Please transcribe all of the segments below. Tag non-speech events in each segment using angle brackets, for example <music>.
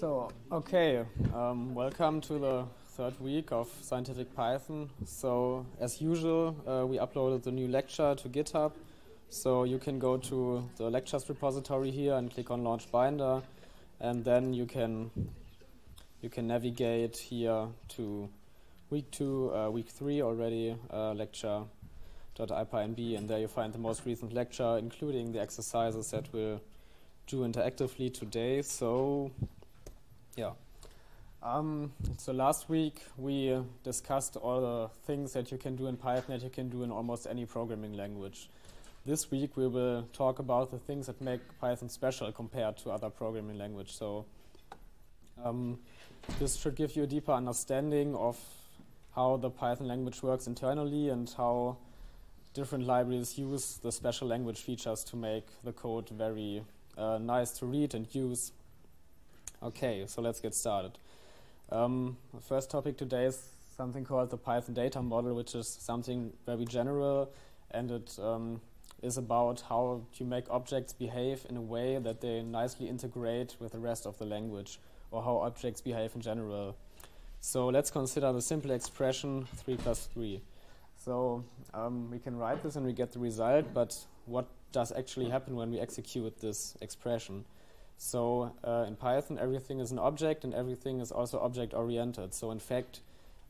So, okay, um, welcome to the third week of Scientific Python. So, as usual, uh, we uploaded the new lecture to GitHub. So, you can go to the lectures repository here and click on Launch Binder, and then you can you can navigate here to week two, uh, week three already, uh, lecture.ipynb, and there you find the most recent lecture, including the exercises that we'll do interactively today. So, yeah. Um, so last week we uh, discussed all the things that you can do in Python that you can do in almost any programming language. This week we will talk about the things that make Python special compared to other programming language. So um, this should give you a deeper understanding of how the Python language works internally and how different libraries use the special language features to make the code very uh, nice to read and use. Okay, so let's get started. Um, the first topic today is something called the Python data model, which is something very general and it um, is about how you make objects behave in a way that they nicely integrate with the rest of the language or how objects behave in general. So let's consider the simple expression 3 plus 3. So um, we can write this and we get the result, but what does actually happen when we execute this expression? So uh, in Python, everything is an object and everything is also object-oriented. So in fact,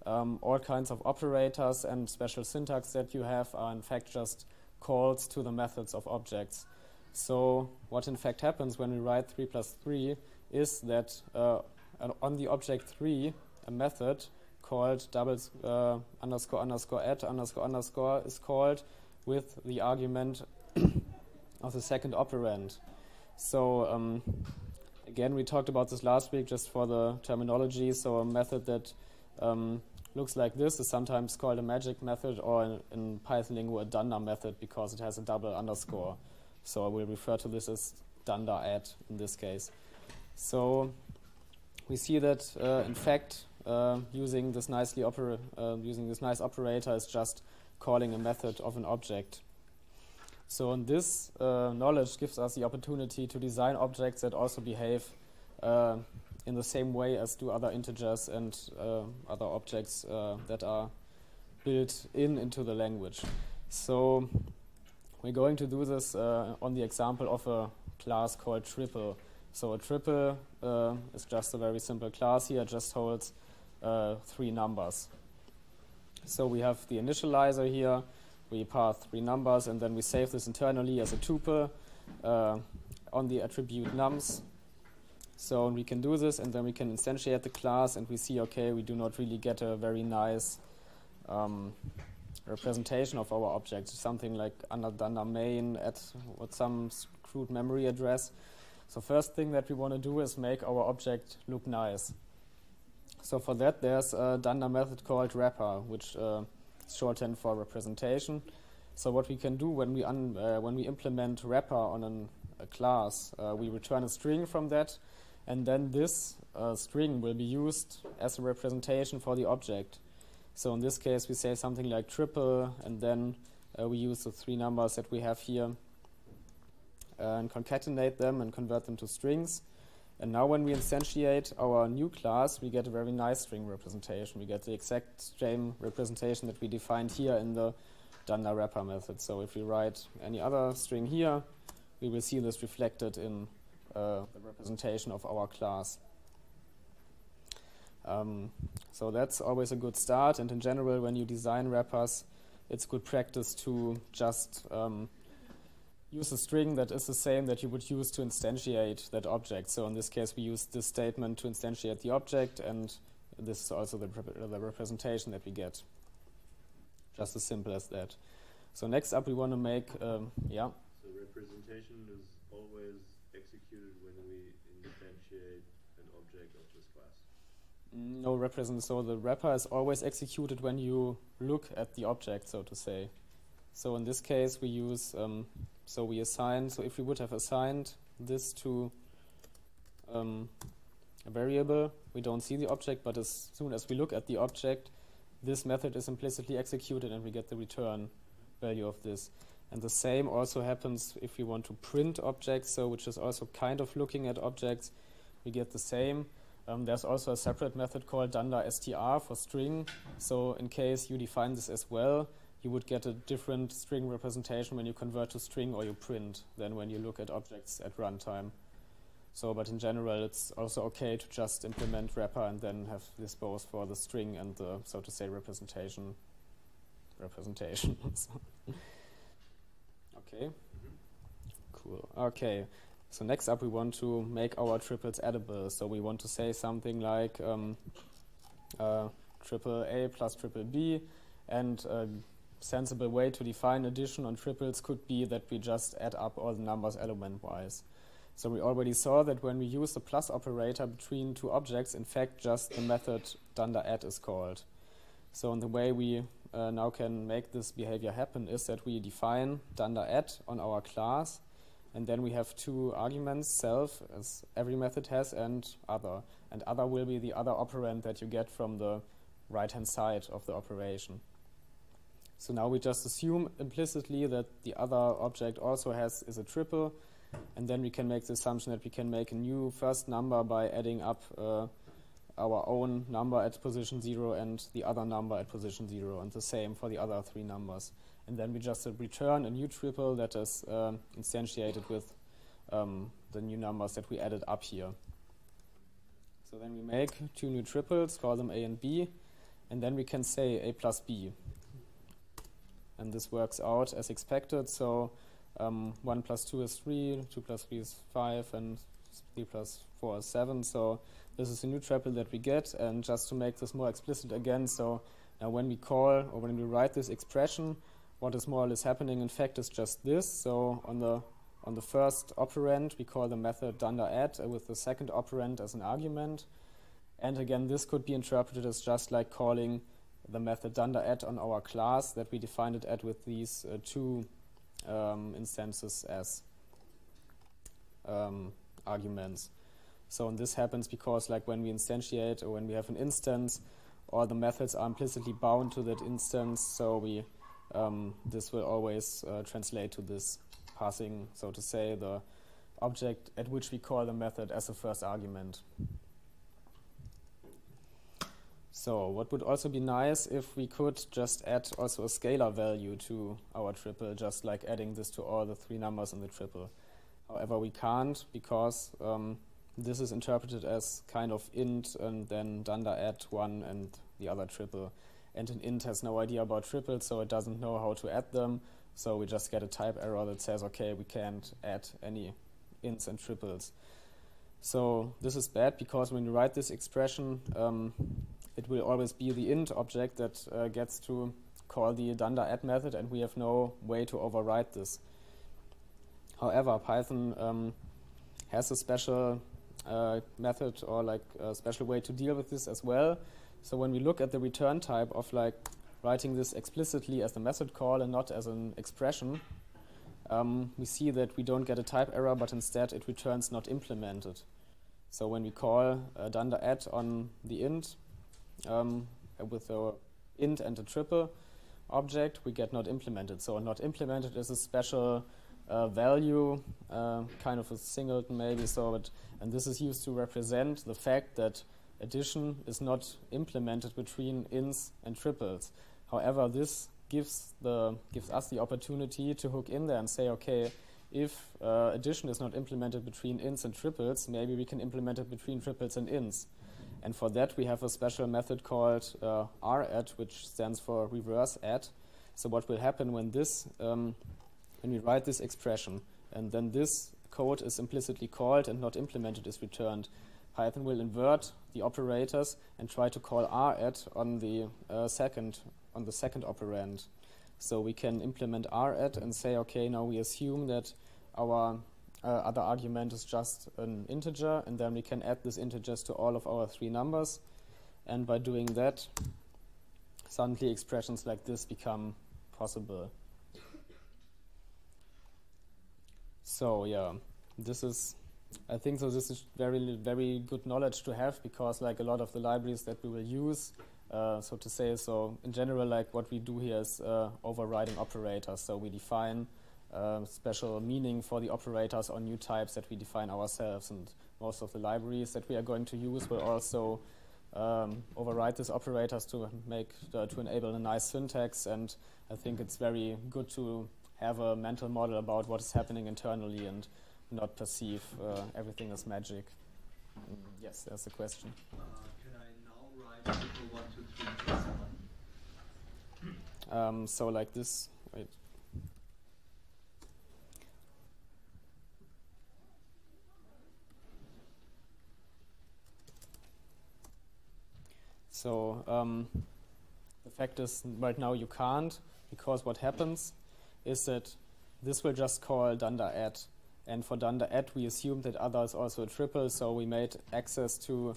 um, all kinds of operators and special syntax that you have are in fact just calls to the methods of objects. So what in fact happens when we write 3 plus 3 is that uh, on the object 3, a method called double uh, underscore underscore add underscore underscore is called with the argument <coughs> of the second operand. So um, again, we talked about this last week just for the terminology. So a method that um, looks like this is sometimes called a magic method or in, in Python a dunder method because it has a double underscore. So I will refer to this as dunder add in this case. So we see that uh, in fact uh, using this nicely uh, using this nice operator is just calling a method of an object. So this uh, knowledge gives us the opportunity to design objects that also behave uh, in the same way as do other integers and uh, other objects that are built in into the language. So we're going to do this on the example of a class called triple. So a triple uh, is just a very simple class here, just holds uh, three numbers. So we have the initializer here, we pass three numbers, and then we save this internally as a tuple uh, on the attribute nums. So we can do this, and then we can instantiate the class, and we see, okay, we do not really get a very nice um, representation of our object, something like under dunder main at some crude memory address. So first thing that we want to do is make our object look nice. So for that, there's a dunder method called repr, which uh, shorthand for representation. So what we can do when we uh, when we implement repr on an, a class, uh, we return a string from that, and then this uh, string will be used as a representation for the object. So in this case, we say something like triple, and then uh, we use the three numbers that we have here and concatenate them and convert them to strings. And now when we instantiate our new class, we get a very nice string representation. We get the exact same representation that we defined here in the dunder repr method. So if we write any other string here, we will see this reflected in uh, the representation of our class. Um, so that's always a good start. And in general, when you design reprs, it's good practice to just um, use a string that is the same that you would use to instantiate that object. So in this case, we use this statement to instantiate the object, and this is also the, the representation that we get. Just as simple as that. So next up, we want to make, um, yeah? So representation is always executed when we instantiate an object of this class? No represent. So the repr is always executed when you look at the object, so to say. So in this case, we use um, so we assign, so if we would have assigned this to um, a variable, we don't see the object, but as soon as we look at the object, this method is implicitly executed and we get the return value of this. And the same also happens if we want to print objects, so which is also kind of looking at objects. we get the same. Um, there's also a separate method called dunder str for string. So in case you define this as well, you would get a different string representation when you convert to string or you print than when you look at objects at runtime. So, but in general, it's also okay to just implement repr and then have this both for the string and the, so to say, representation. Representation. <laughs> okay. Cool. Okay. So next up, we want to make our triples addable. So we want to say something like um, uh, triple A plus triple B, and a sensible way to define addition on triples could be that we just add up all the numbers element-wise. So we already saw that when we use the plus operator between two objects, in fact, just the method dunder add is called. So the way we uh, now can make this behavior happen is that we define dunder add on our class, and then we have two arguments, self, as every method has, and other. And other will be the other operand that you get from the right-hand side of the operation. So now we just assume implicitly that the other object also has is a triple, and then we can make the assumption that we can make a new first number by adding up uh, our own number at position 0 and the other number at position 0, and the same for the other three numbers. And then we just return a new triple that is uh, instantiated with um, the new numbers that we added up here. So then we make two new triples, call them A and B, and then we can say A plus B. And this works out as expected. So um, 1 plus 2 is 3, 2 plus 3 is 5, and 3 plus 4 is 7. So this is a new triple that we get. And just to make this more explicit again, so now when we call or when we write this expression, what is more or less happening in fact is just this. So on the on the first operand, we call the method dunder add uh, with the second operand as an argument. And again, this could be interpreted as just like calling the method dunder add on our class that we defined it at with these uh, two um, instances as um, arguments. So and this happens because like when we instantiate or when we have an instance, all the methods are implicitly bound to that instance. So we um, this will always uh, translate to this passing, so to say, the object at which we call the method as a first argument. So what would also be nice if we could just add also a scalar value to our triple, just like adding this to all the three numbers in the triple. However, we can't because um, this is interpreted as kind of int and then dunder add one and the other triple and an int has no idea about triples, so it doesn't know how to add them. So we just get a type error that says, okay, we can't add any ints and triples. So this is bad because when you write this expression, um, it will always be the int object that uh, gets to call the dunder add method, and we have no way to override this. However, Python um, has a special uh, method or like a special way to deal with this as well. So when we look at the return type of like writing this explicitly as a method call and not as an expression, um, we see that we don't get a type error, but instead it returns not implemented. So when we call uh, dunder add on the int um, with a int and a triple object, we get not implemented. So not implemented is a special uh, value, uh, kind of a singleton maybe. So, it, and this is used to represent the fact that addition is not implemented between ints and triples. However, this gives the gives us the opportunity to hook in there and say, okay, if uh, addition is not implemented between ints and triples, maybe we can implement it between triples and ints. And for that, we have a special method called uh, radd, which stands for reverse add. So what will happen when this, um, when we write this expression, and then this code is implicitly called and not implemented is returned, Python will invert the operators and try to call radd on the uh, second on the second operand. So we can implement radd and say, okay, now we assume that our uh, other argument is just an integer, and then we can add this integers to all of our three numbers. And by doing that, suddenly expressions like this become possible. So yeah, this is I think so. This is very, very good knowledge to have because, like a lot of the libraries that we will use, uh, so to say, so in general, like what we do here is uh, overriding operators. So we define uh, special meaning for the operators or new types that we define ourselves. And most of the libraries that we are going to use will also um, override these operators to make uh, to enable a nice syntax. And I think it's very good to have a mental model about what is happening internally and not perceive uh, everything as magic. Mm, yes, that's the question. Uh, can I now write triple one, two, three, plus one? Um, so like this. Wait. So um, the fact is, right now you can't, because what happens is that this will just call dunder add. And for dunder add, we assume that other is also a triple, so we made access to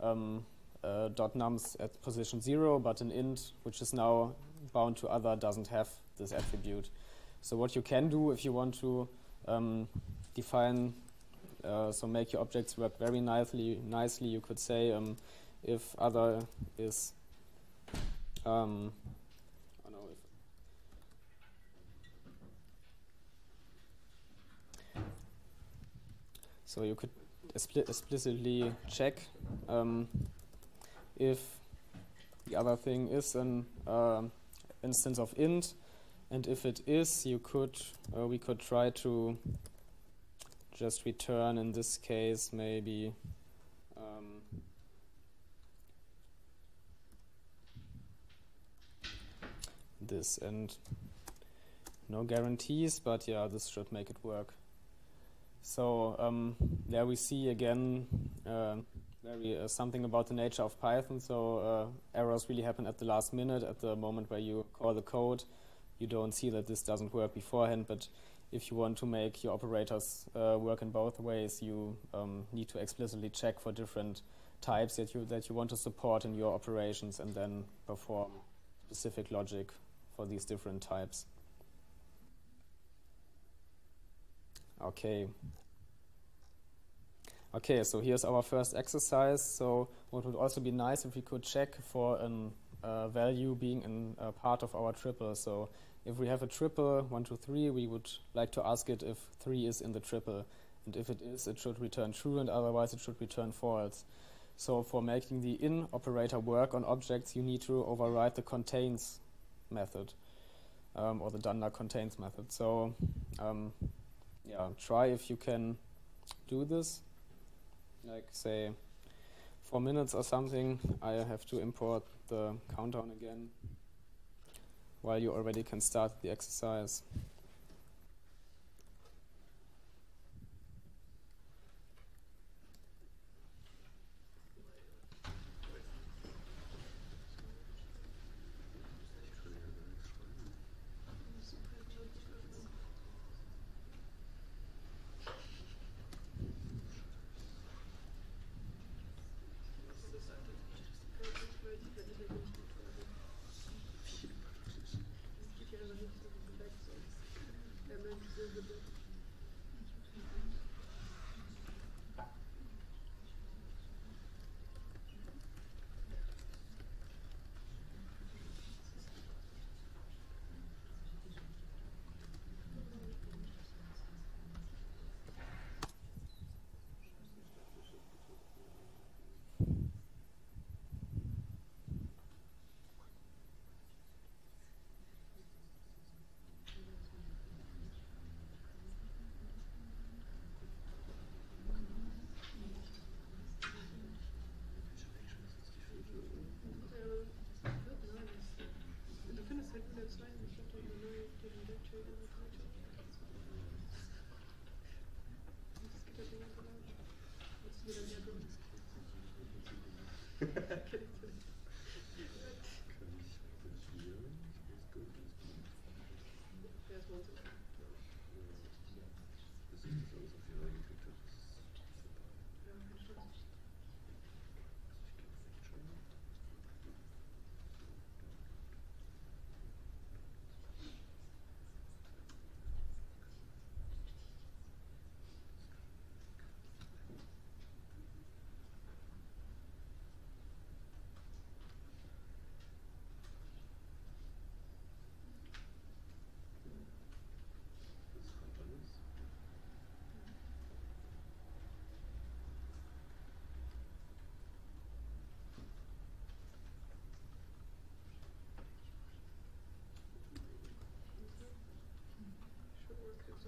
um, uh, dot nums at position zero, but an int, which is now bound to other, doesn't have this attribute. So what you can do if you want to um, define, uh, so make your objects work very nicely, nicely, you could say um, if other is um, oh no, so you could expli explicitly check um, if the other thing is an uh, instance of int, and if it is, you could uh, we could try to just return in this case maybe. Um, this and no guarantees, but yeah, this should make it work. So um, there we see again uh, very uh, something about the nature of Python. So uh, errors really happen at the last minute, at the moment where you call the code. You don't see that this doesn't work beforehand, but if you want to make your operators uh, work in both ways, you um, need to explicitly check for different types that you that you want to support in your operations, and then perform specific logic for these different types. Okay. Okay, so here's our first exercise. So what would also be nice if we could check for a uh, value being in a part of our triple. So if we have a triple, 1, 2, 3, we would like to ask it if 3 is in the triple. And if it is, it should return true, and otherwise it should return false. So for making the in operator work on objects, you need to override the contains method um, or the dunder contains method. So um, yeah, try if you can do this. Like say four minutes or something, I have to import the countdown again while you already can start the exercise.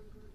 Thank you.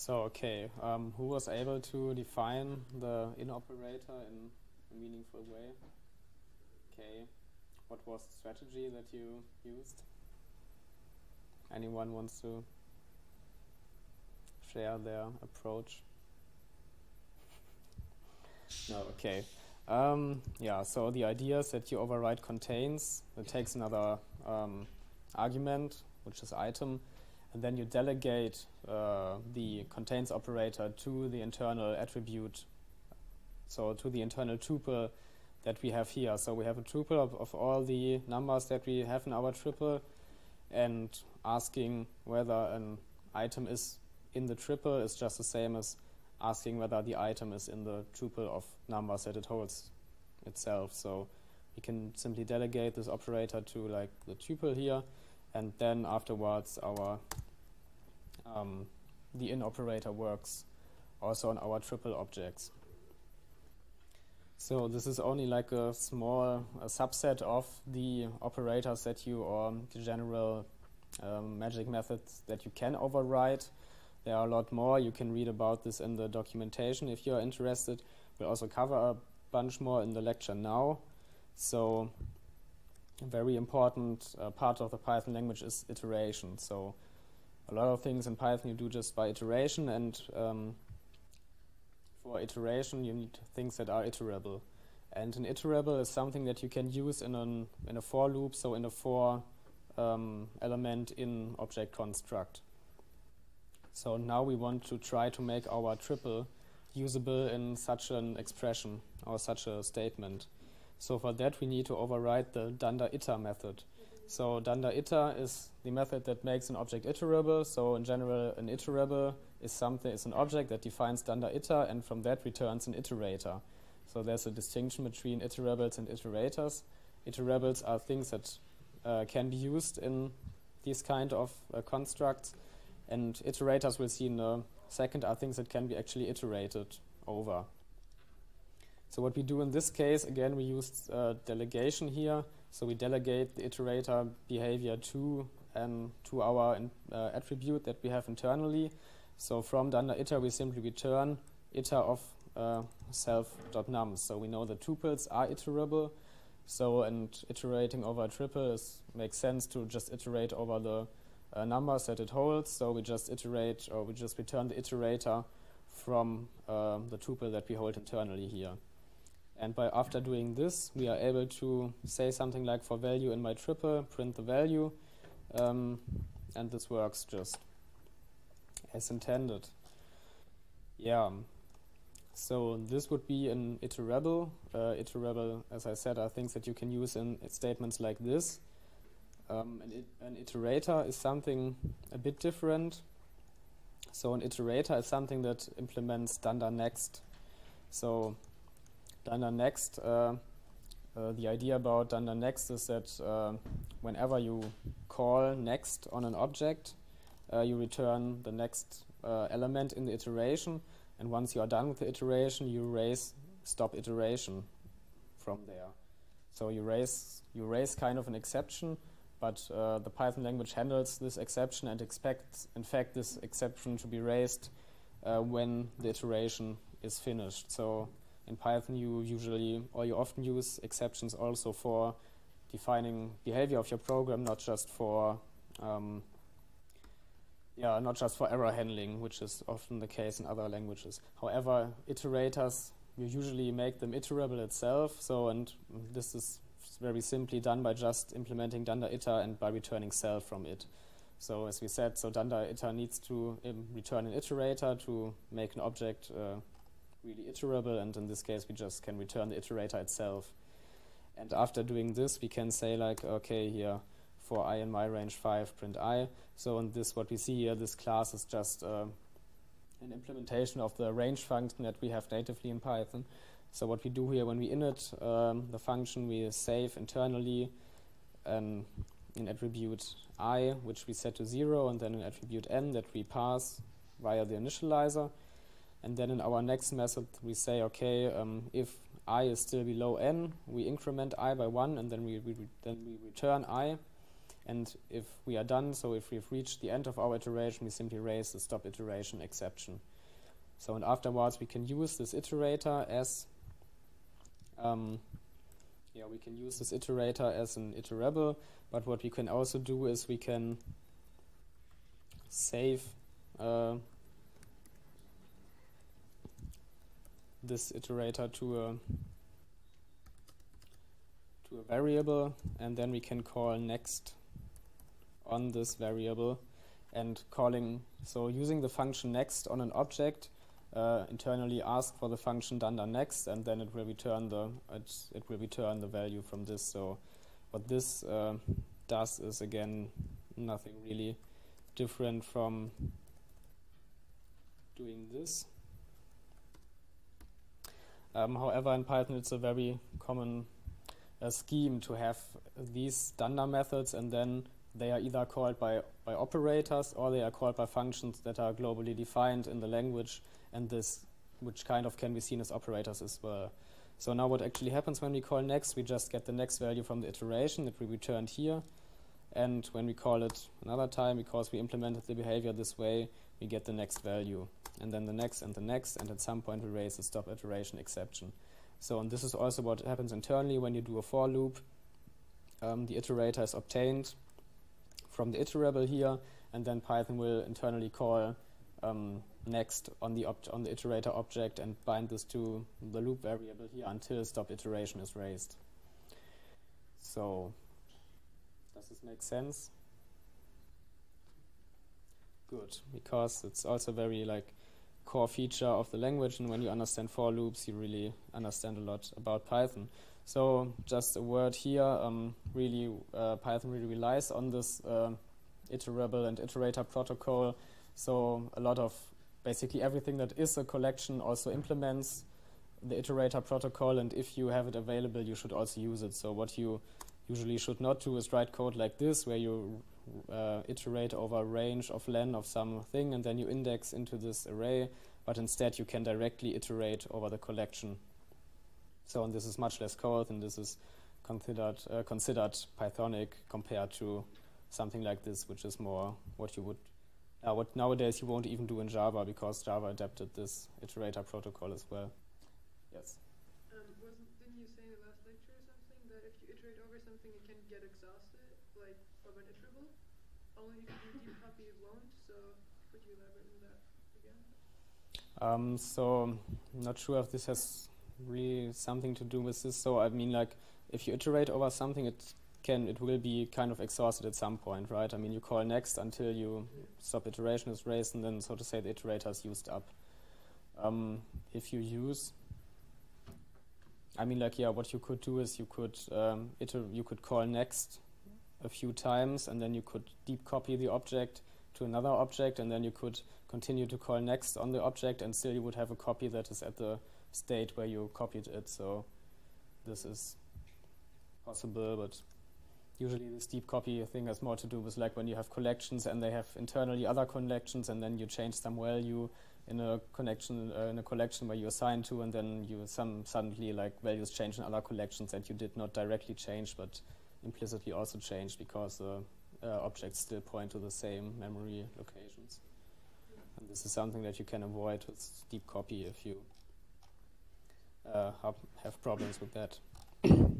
So, okay, um, who was able to define the in operator in a meaningful way? Okay, what was the strategy that you used? Anyone wants to share their approach? no, okay. Um, yeah, so the idea is that you override contains, it takes another um, argument, which is item, and then you delegate uh, the contains operator to the internal attribute, so to the internal tuple that we have here. So we have a tuple of, of all the numbers that we have in our triple, and asking whether an item is in the triple is just the same as asking whether the item is in the tuple of numbers that it holds itself. So we can simply delegate this operator to like the tuple here, and then afterwards our um, the in operator works also on our triple objects. So this is only like a small a subset of the operators that you or the general um, magic methods that you can override. There are a lot more. You can read about this in the documentation if you are interested. We'll also cover a bunch more in the lecture now. So very important uh, part of the Python language is iteration. So a lot of things in Python you do just by iteration, and um, for iteration you need things that are iterable. And an iterable is something that you can use in an in a for loop, so in a for um, element in object construct. So now we want to try to make our triple usable in such an expression or such a statement. So for that we need to override the dunder iter method. So dunder iter is the method that makes an object iterable. So in general, an iterable is something is an object that defines dunder iter, and from that returns an iterator. So there's a distinction between iterables and iterators. Iterables are things that uh, can be used in these kind of uh, constructs, and iterators we'll see in a second are things that can be actually iterated over. So what we do in this case, again, we use uh, delegation here. So we delegate the iterator behavior to to our in, uh, attribute that we have internally. So from dunder iter, we simply return iter of uh, self.num. So we know the tuples are iterable. So and iterating over a triple is, makes sense to just iterate over the uh, numbers that it holds. So we just iterate or we just return the iterator from uh, the tuple that we hold internally here. And by after doing this, we are able to say something like for value in my triple, print the value, um, and this works just as intended. Yeah. So this would be an iterable. Uh, iterable, as I said, are things that you can use in statements like this. Um, an, an iterator is something a bit different. So an iterator is something that implements dunder next. So dunder next, uh, uh, the idea about dunder next is that uh, whenever you call next on an object, uh, you return the next uh, element in the iteration, and once you are done with the iteration, you raise stop iteration from there. So you raise you raise kind of an exception, but uh, the Python language handles this exception and expects, in fact, this exception to be raised uh, when the iteration is finished. So in Python, you usually or you often use exceptions also for defining behavior of your program, not just for um, yeah, not just for error handling, which is often the case in other languages. However, iterators you usually make them iterable itself. So, and this is very simply done by just implementing dunder iter and by returning self from it. So, as we said, so dunder iter needs to um, return an iterator to make an object uh, really iterable, and in this case, we just can return the iterator itself. And after doing this, we can say like, okay, here for i in my range 5, print i. So in this, what we see here, this class is just uh, an implementation of the range function that we have natively in Python. So what we do here when we init um, the function, we save internally an, an attribute i, which we set to 0, and then an attribute n that we pass via the initializer. And then in our next method, we say, okay, um, if i is still below n, we increment i by 1, and then we, we then we return i. And if we are done, so if we've reached the end of our iteration, we simply raise the stop iteration exception. So and afterwards, we can use this iterator as um, yeah, we can use this iterator as an iterable, but what we can also do is we can save uh, this iterator to a to a variable, and then we can call next on this variable and calling so using the function next on an object uh, internally ask for the function dunder next and then it will return the it, it will return the value from this. So what this uh, does is again nothing really different from doing this um, however in Python it's a very common uh, scheme to have these dunder methods and then they are either called by, by operators or they are called by functions that are globally defined in the language and this which kind of can be seen as operators as well. So now what actually happens when we call next, we just get the next value from the iteration that we returned here. And when we call it another time, because we implemented the behavior this way, we get the next value. And then the next and the next, and at some point we raise the stop iteration exception. So and this is also what happens internally when you do a for loop. Um, the iterator is obtained from the iterable here, and then Python will internally call um, next on the on the iterator object and bind this to the loop variable here until stop iteration is raised. So, does this make sense? Good, because it's also very like core feature of the language, and when you understand for loops, you really understand a lot about Python. So, just a word here. Um, really, uh, Python really relies on this uh, iterable and iterator protocol. So, a lot of basically everything that is a collection also implements the iterator protocol, and if you have it available, you should also use it. So, what you usually should not do is write code like this, where you uh, iterate over a range of len of something, and then you index into this array, but instead you can directly iterate over the collection. So, and this is much less code, and this is considered uh, considered Pythonic compared to something like this, which is more what you would uh, what nowadays you won't even do in Java because Java adapted this iterator protocol as well. Yes. Um, wasn't, didn't you say in the last lecture or something that if you iterate over something, it can get exhausted, like of an iterable? Only if you deep copy it won't. So could Um, so I'm not sure if this has really something to do with this. So I mean, like if you iterate over something, it can it will be kind of exhausted at some point, right? I mean, you call next until you stop iteration is raised, and then so to say the iterator is used up. Um, if you use, I mean, like yeah, what you could do is you could um, iter you could call next a few times, and then you could deep copy the object to another object, and then you could continue to call next on the object, and still you would have a copy that is at the state where you copied it. So this is possible, but usually this deep copy thing has more to do with like when you have collections and they have internally other collections and then you change some value in a connection uh, in a collection where you assign to, and then you some suddenly like values change in other collections that you did not directly change, but implicitly also change because the uh, objects still point to the same memory locations. And this is something that you can avoid with deep copy if you uh, have problems with that. <coughs>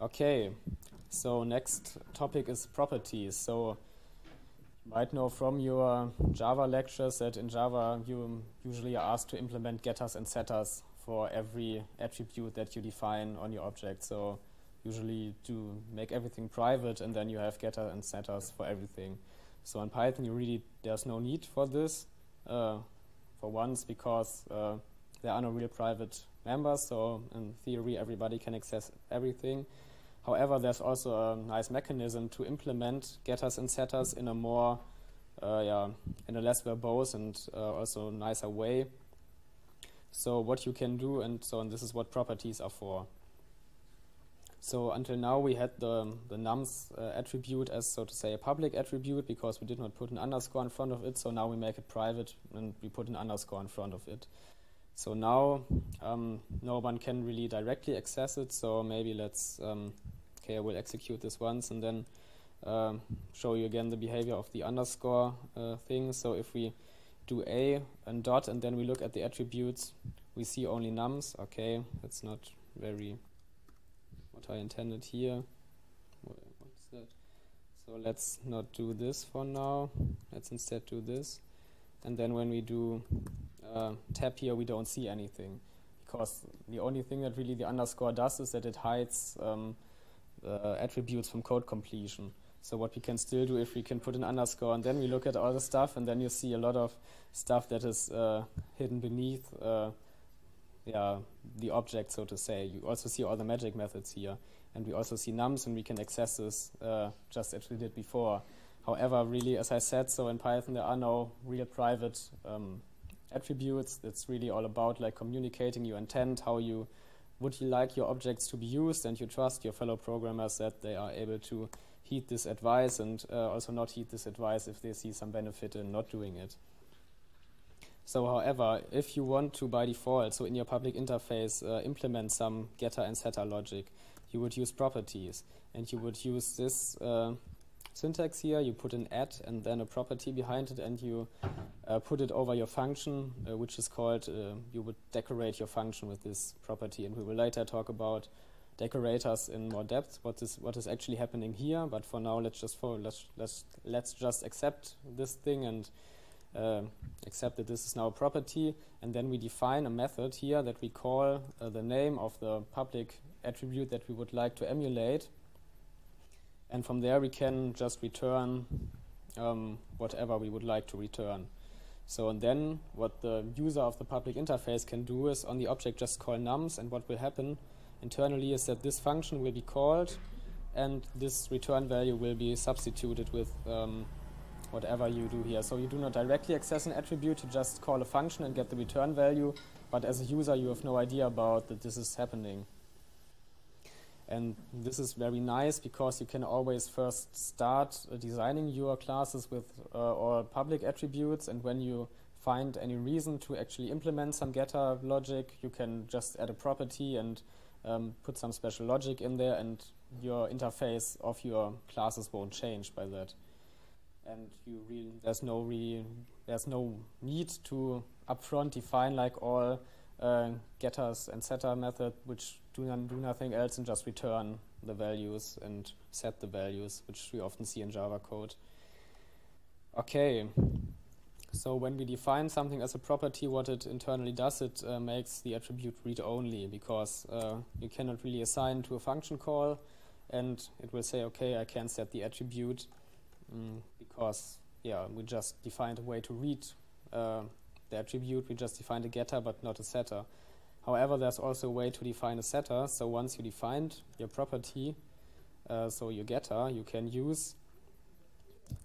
okay, so next topic is properties. So you might know from your Java lectures that in Java you usually are asked to implement getters and setters for every attribute that you define on your object. So usually to make everything private and then you have getter and setters for everything. So in Python you really there's no need for this uh, for once because uh, there are no real private members so in theory everybody can access everything. However, there's also a nice mechanism to implement getters and setters in a more, uh, yeah, in a less verbose and uh, also nicer way. So what you can do, and so on, this is what properties are for. So until now we had the, the nums uh, attribute as, so to say, a public attribute because we did not put an underscore in front of it. So now we make it private and we put an underscore in front of it. So now um, no one can really directly access it. So maybe let's um, okay, I will execute this once and then um, show you again the behavior of the underscore uh, thing. So if we do a and dot and then we look at the attributes, we see only nums. Okay, that's not very what I intended here. So let's not do this for now. Let's instead do this. And then when we do uh, tab here, we don't see anything because the only thing that really the underscore does is that it hides um, attributes from code completion. So what we can still do if we can put an underscore and then we look at all the stuff and then you see a lot of stuff that is uh, hidden beneath uh, yeah, the object, so to say. You also see all the magic methods here. And we also see nums and we can access this uh, just as we did before. However, really, as I said, so in Python there are no real private um, attributes. It's really all about like communicating your intent, how you would you like your objects to be used and you trust your fellow programmers that they are able to heed this advice and uh, also not heed this advice if they see some benefit in not doing it. So however, if you want to by default, so in your public interface, uh, implement some getter and setter logic, you would use properties and you would use this uh, syntax here, you put an add and then a property behind it and you uh, put it over your function, uh, which is called, uh, you would decorate your function with this property. And we will later talk about decorators in more depth, what is, what is actually happening here. But for now, let's just, let's, let's, let's just accept this thing and uh, accept that this is now a property. And then we define a method here that we call uh, the name of the public attribute that we would like to emulate and from there we can just return um, whatever we would like to return. So and then what the user of the public interface can do is on the object just call nums and what will happen internally is that this function will be called and this return value will be substituted with um, whatever you do here. So you do not directly access an attribute, you just call a function and get the return value, but as a user you have no idea about that this is happening. And this is very nice because you can always first start uh, designing your classes with uh, all public attributes. And when you find any reason to actually implement some getter logic, you can just add a property and um, put some special logic in there, and your interface of your classes won't change by that. And you really, there's no there's no need to upfront define like all uh, getters and setter method, which do, not, do nothing else and just return the values and set the values, which we often see in Java code. Okay, so when we define something as a property, what it internally does, it uh, makes the attribute read-only because uh, you cannot really assign to a function call and it will say, okay, I can set the attribute mm, because, yeah, we just defined a way to read uh, the attribute, we just defined a getter but not a setter. However, there's also a way to define a setter. So once you defined your property, uh, so your getter, you can use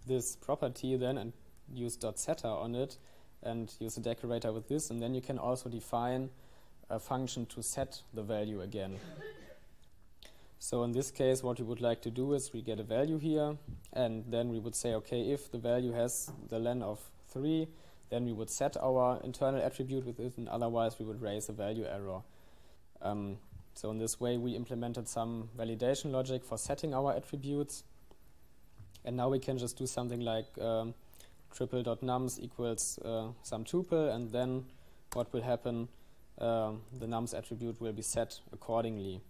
this property then and use dot .setter on it and use a decorator with this. And then you can also define a function to set the value again. So in this case, what we would like to do is we get a value here, and then we would say, okay, if the value has the len of 3, then we would set our internal attribute with it, and otherwise we would raise a value error. Um, so in this way, we implemented some validation logic for setting our attributes. And now we can just do something like um, triple.nums equals uh, some tuple, and then what will happen, um, the nums attribute will be set accordingly.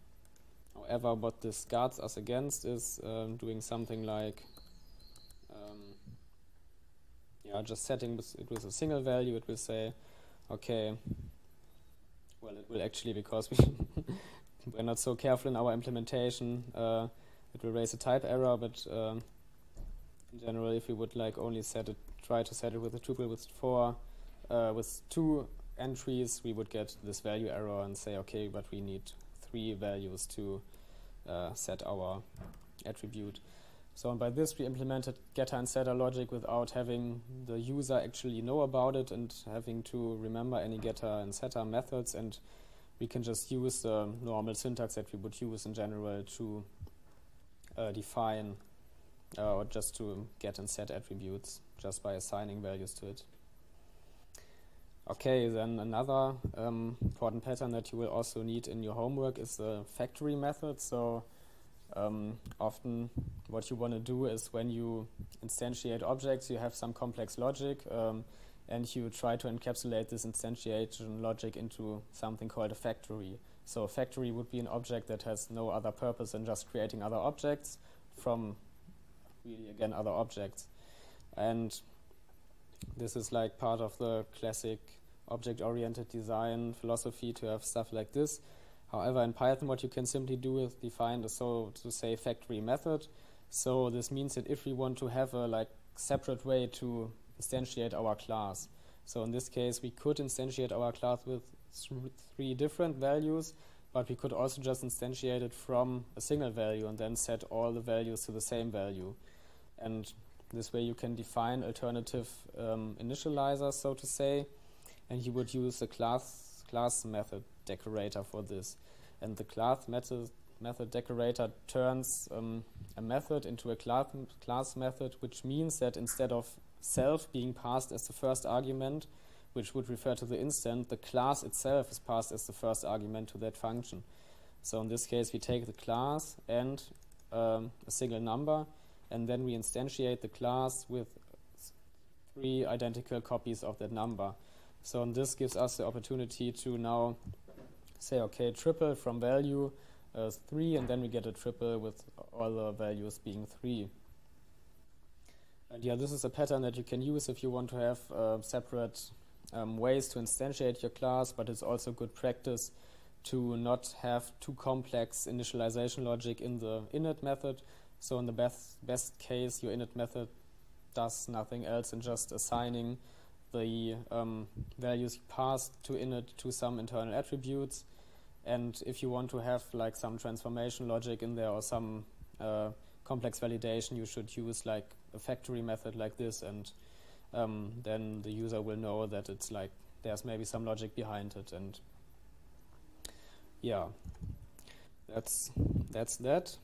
However, what this guards us against is um, doing something like um, yeah, just setting it with a single value. It will say, okay, well, it will actually, because we <laughs> we're not so careful in our implementation, uh, it will raise a type error, but um, in general, if we would like only set it, try to set it with a tuple with four, uh, with two entries, we would get this value error and say, okay, but we need three values to uh, set our attribute. So and by this we implemented getter and setter logic without having the user actually know about it and having to remember any getter and setter methods and we can just use the normal syntax that we would use in general to uh, define uh, or just to get and set attributes just by assigning values to it. Okay, then another um, important pattern that you will also need in your homework is the factory method. So um, often what you want to do is when you instantiate objects, you have some complex logic um, and you try to encapsulate this instantiation logic into something called a factory. So a factory would be an object that has no other purpose than just creating other objects from really again other objects. And this is like part of the classic object-oriented design philosophy to have stuff like this. However, in Python, what you can simply do is define the so to say factory method. So this means that if we want to have a like separate way to instantiate our class, so in this case, we could instantiate our class with th three different values, but we could also just instantiate it from a single value and then set all the values to the same value. And this way, you can define alternative um, initializers, so to say and you would use the class class method decorator for this. And the class method method decorator turns um, a method into a class class method, which means that instead of self being passed as the first argument, which would refer to the instant, the class itself is passed as the first argument to that function. So in this case, we take the class and um, a single number, and then we instantiate the class with three identical copies of that number. So this gives us the opportunity to now say, okay, triple from value uh, 3, and then we get a triple with all the values being 3. And yeah, this is a pattern that you can use if you want to have uh, separate um, ways to instantiate your class, but it's also good practice to not have too complex initialization logic in the init method. So in the best, best case, your init method does nothing else than just assigning the um, values passed to init to some internal attributes. And if you want to have like some transformation logic in there or some uh, complex validation, you should use like a factory method like this, and um, then the user will know that it's like there's maybe some logic behind it. And yeah, that's that's that.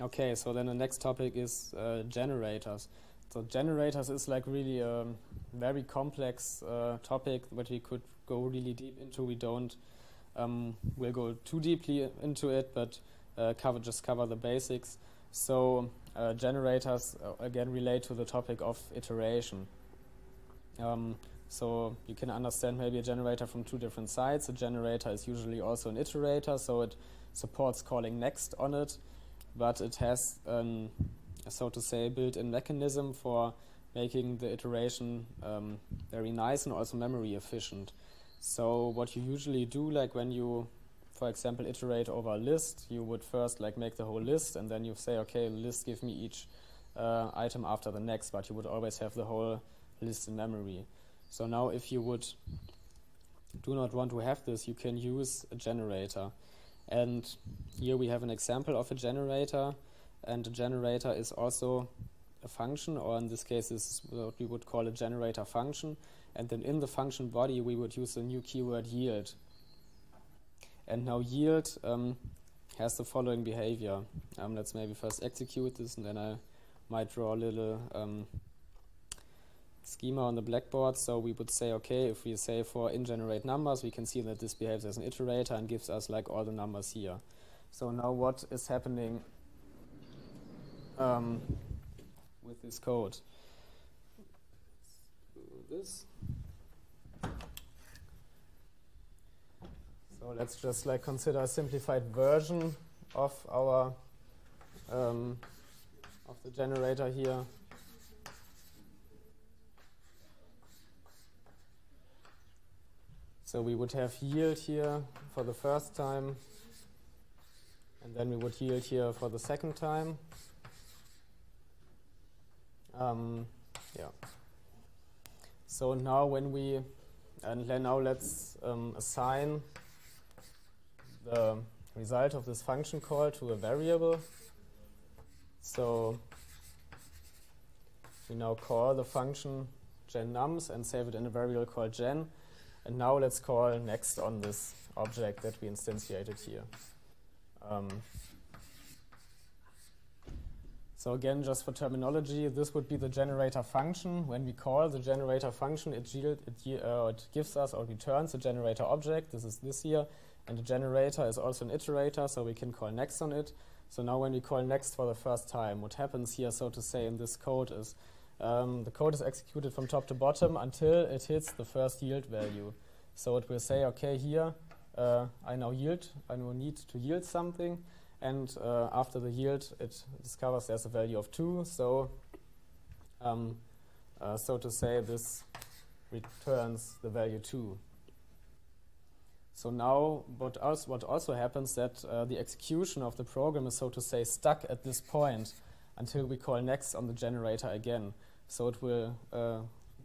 Okay, so then the next topic is uh, generators. So generators is like really a very complex uh, topic that we could go really deep into. We don't um, we'll go too deeply into it, but uh, cover just cover the basics. So uh, generators uh, again relate to the topic of iteration. Um, so you can understand maybe a generator from two different sides. A generator is usually also an iterator, so it supports calling next on it, but it has an so to say, built-in mechanism for making the iteration um, very nice and also memory efficient. So what you usually do, like when you, for example, iterate over a list, you would first like make the whole list, and then you say, okay, list give me each uh, item after the next, but you would always have the whole list in memory. So now, if you would do not want to have this, you can use a generator. And here we have an example of a generator and a generator is also a function, or in this case, is what we would call a generator function. And then in the function body, we would use the new keyword yield. And now yield um, has the following behavior. Um, let's maybe first execute this, and then I might draw a little um, schema on the blackboard. So we would say, okay, if we say for in generate numbers, we can see that this behaves as an iterator and gives us like all the numbers here. So now what is happening um, with this code? This. So let's just like consider a simplified version of our um, of the generator here. So we would have yield here for the first time, and then we would yield here for the second time. Um, yeah. So now when we, and now let's um, assign the result of this function call to a variable. So we now call the function gennums and save it in a variable called gen. And now let's call next on this object that we instantiated here. Um, so again, just for terminology, this would be the generator function. When we call the generator function, it, yield, it, uh, it gives us or returns a generator object. This is this here. And the generator is also an iterator, so we can call next on it. So now when we call next for the first time, what happens here, so to say, in this code is um, the code is executed from top to bottom until it hits the first yield value. So it will say, okay, here uh, I now yield, I now need to yield something, and uh, after the yield, it discovers there's a value of two. So, um, uh, so to say, this returns the value two. So now, what also, what also happens that uh, the execution of the program is, so to say, stuck at this point until we call next on the generator again. So it will uh,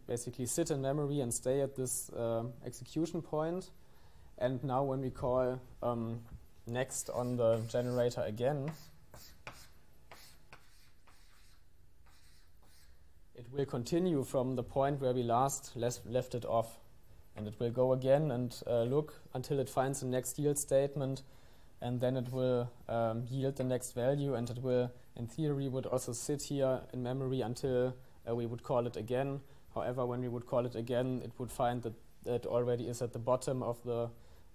basically sit in memory and stay at this uh, execution point. And now when we call um, next on the generator again, it will continue from the point where we last left it off. And it will go again and uh, look until it finds the next yield statement, and then it will um, yield the next value, and it will, in theory, would also sit here in memory until uh, we would call it again. However, when we would call it again, it would find that it already is at the bottom of the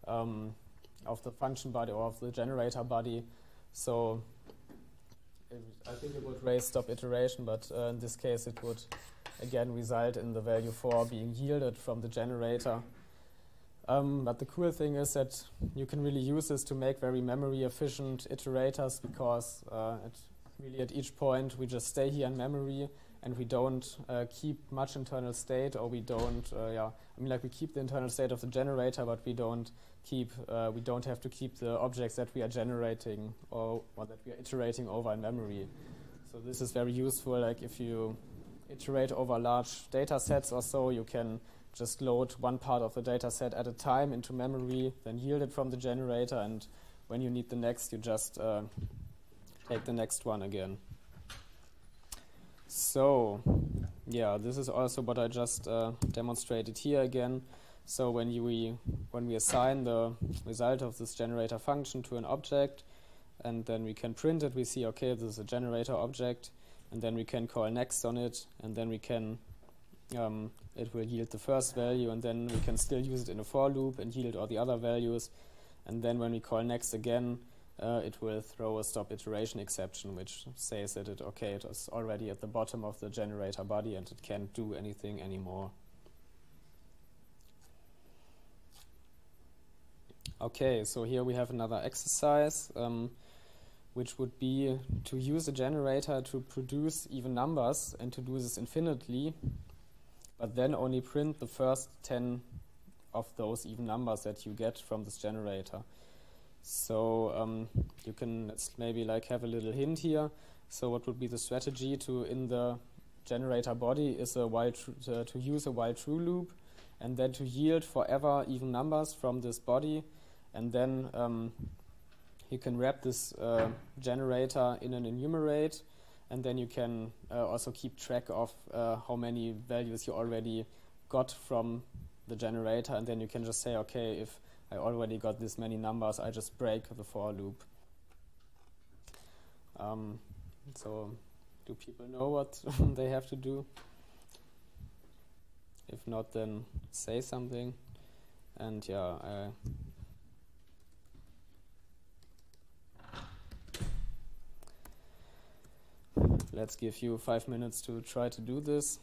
um, of the function body or of the generator body. So I think it would raise stop iteration, but uh, in this case it would again result in the value 4 being yielded from the generator. Um, but the cool thing is that you can really use this to make very memory efficient iterators because uh, really at each point we just stay here in memory and we don't uh, keep much internal state or we don't uh, yeah I mean like we keep the internal state of the generator but we don't keep uh, we don't have to keep the objects that we are generating or, or that we are iterating over in memory so this is very useful like if you iterate over large data sets or so, you can just load one part of the data set at a time into memory, then yield it from the generator, and when you need the next, you just uh, take the next one again. So, yeah, this is also what I just uh, demonstrated here again. So when you, we when we assign the result of this generator function to an object, and then we can print it, we see okay, this is a generator object and then we can call next on it, and then we can, um, it will yield the first value, and then we can still use it in a for loop and yield all the other values, and then when we call next again, uh, it will throw a stop iteration exception, which says that it, okay, it is already at the bottom of the generator body and it can't do anything anymore. Okay, so here we have another exercise. Um, which would be to use a generator to produce even numbers and to do this infinitely, but then only print the first 10 of those even numbers that you get from this generator. So um, you can maybe like have a little hint here. So what would be the strategy to in the generator body is a while to, to use a while true loop and then to yield forever even numbers from this body. And then um, you can wrap this uh, generator in an enumerate, and then you can uh, also keep track of uh, how many values you already got from the generator, and then you can just say, okay, if I already got this many numbers, I just break the for loop. Um, so, do people know what <laughs> they have to do? If not, then say something. And yeah, I let's give you five minutes to try to do this.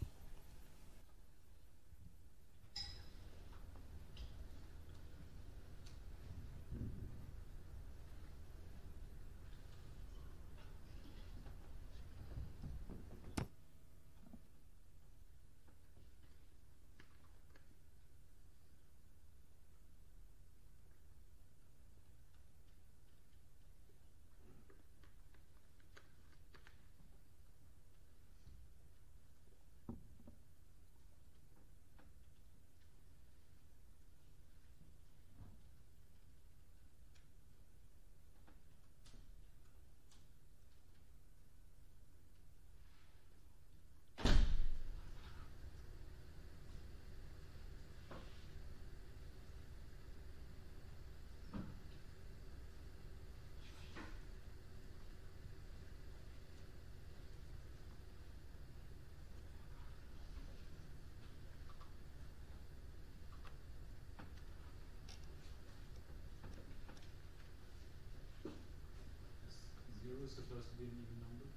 Zero is supposed to be an even number.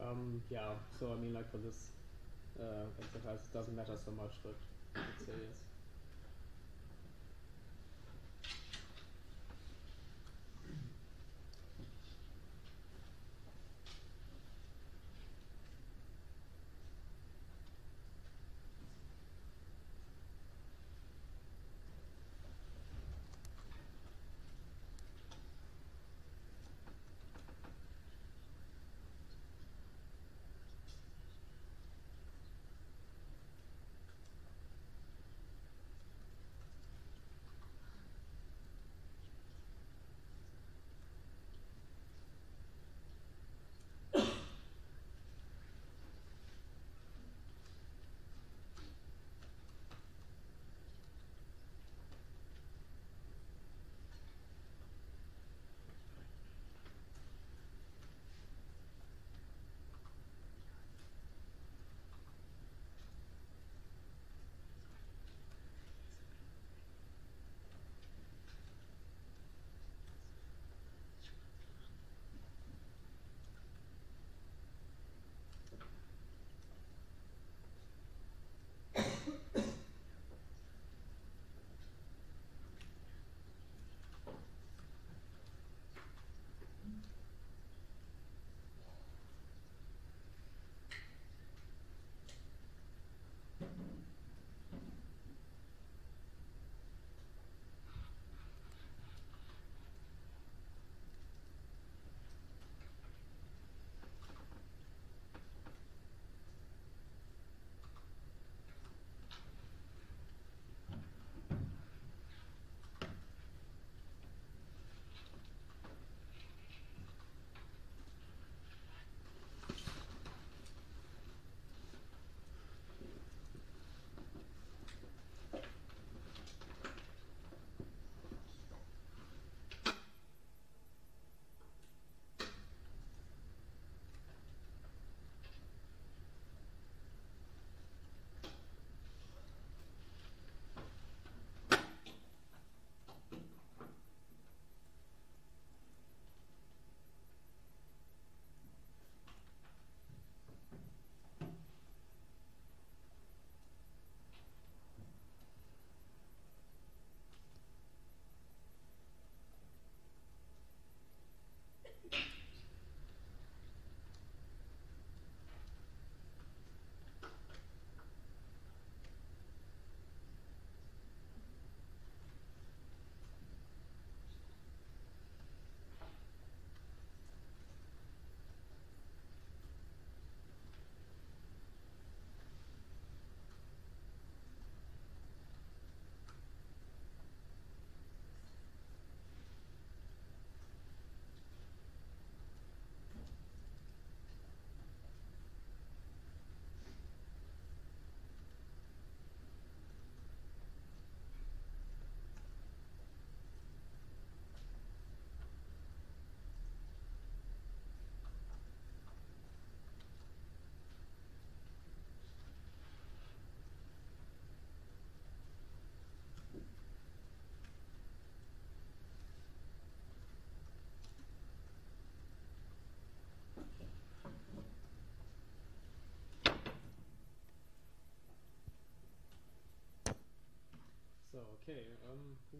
Um, yeah, so I mean, like for this uh, exercise, it doesn't matter so much, but I'd say yes.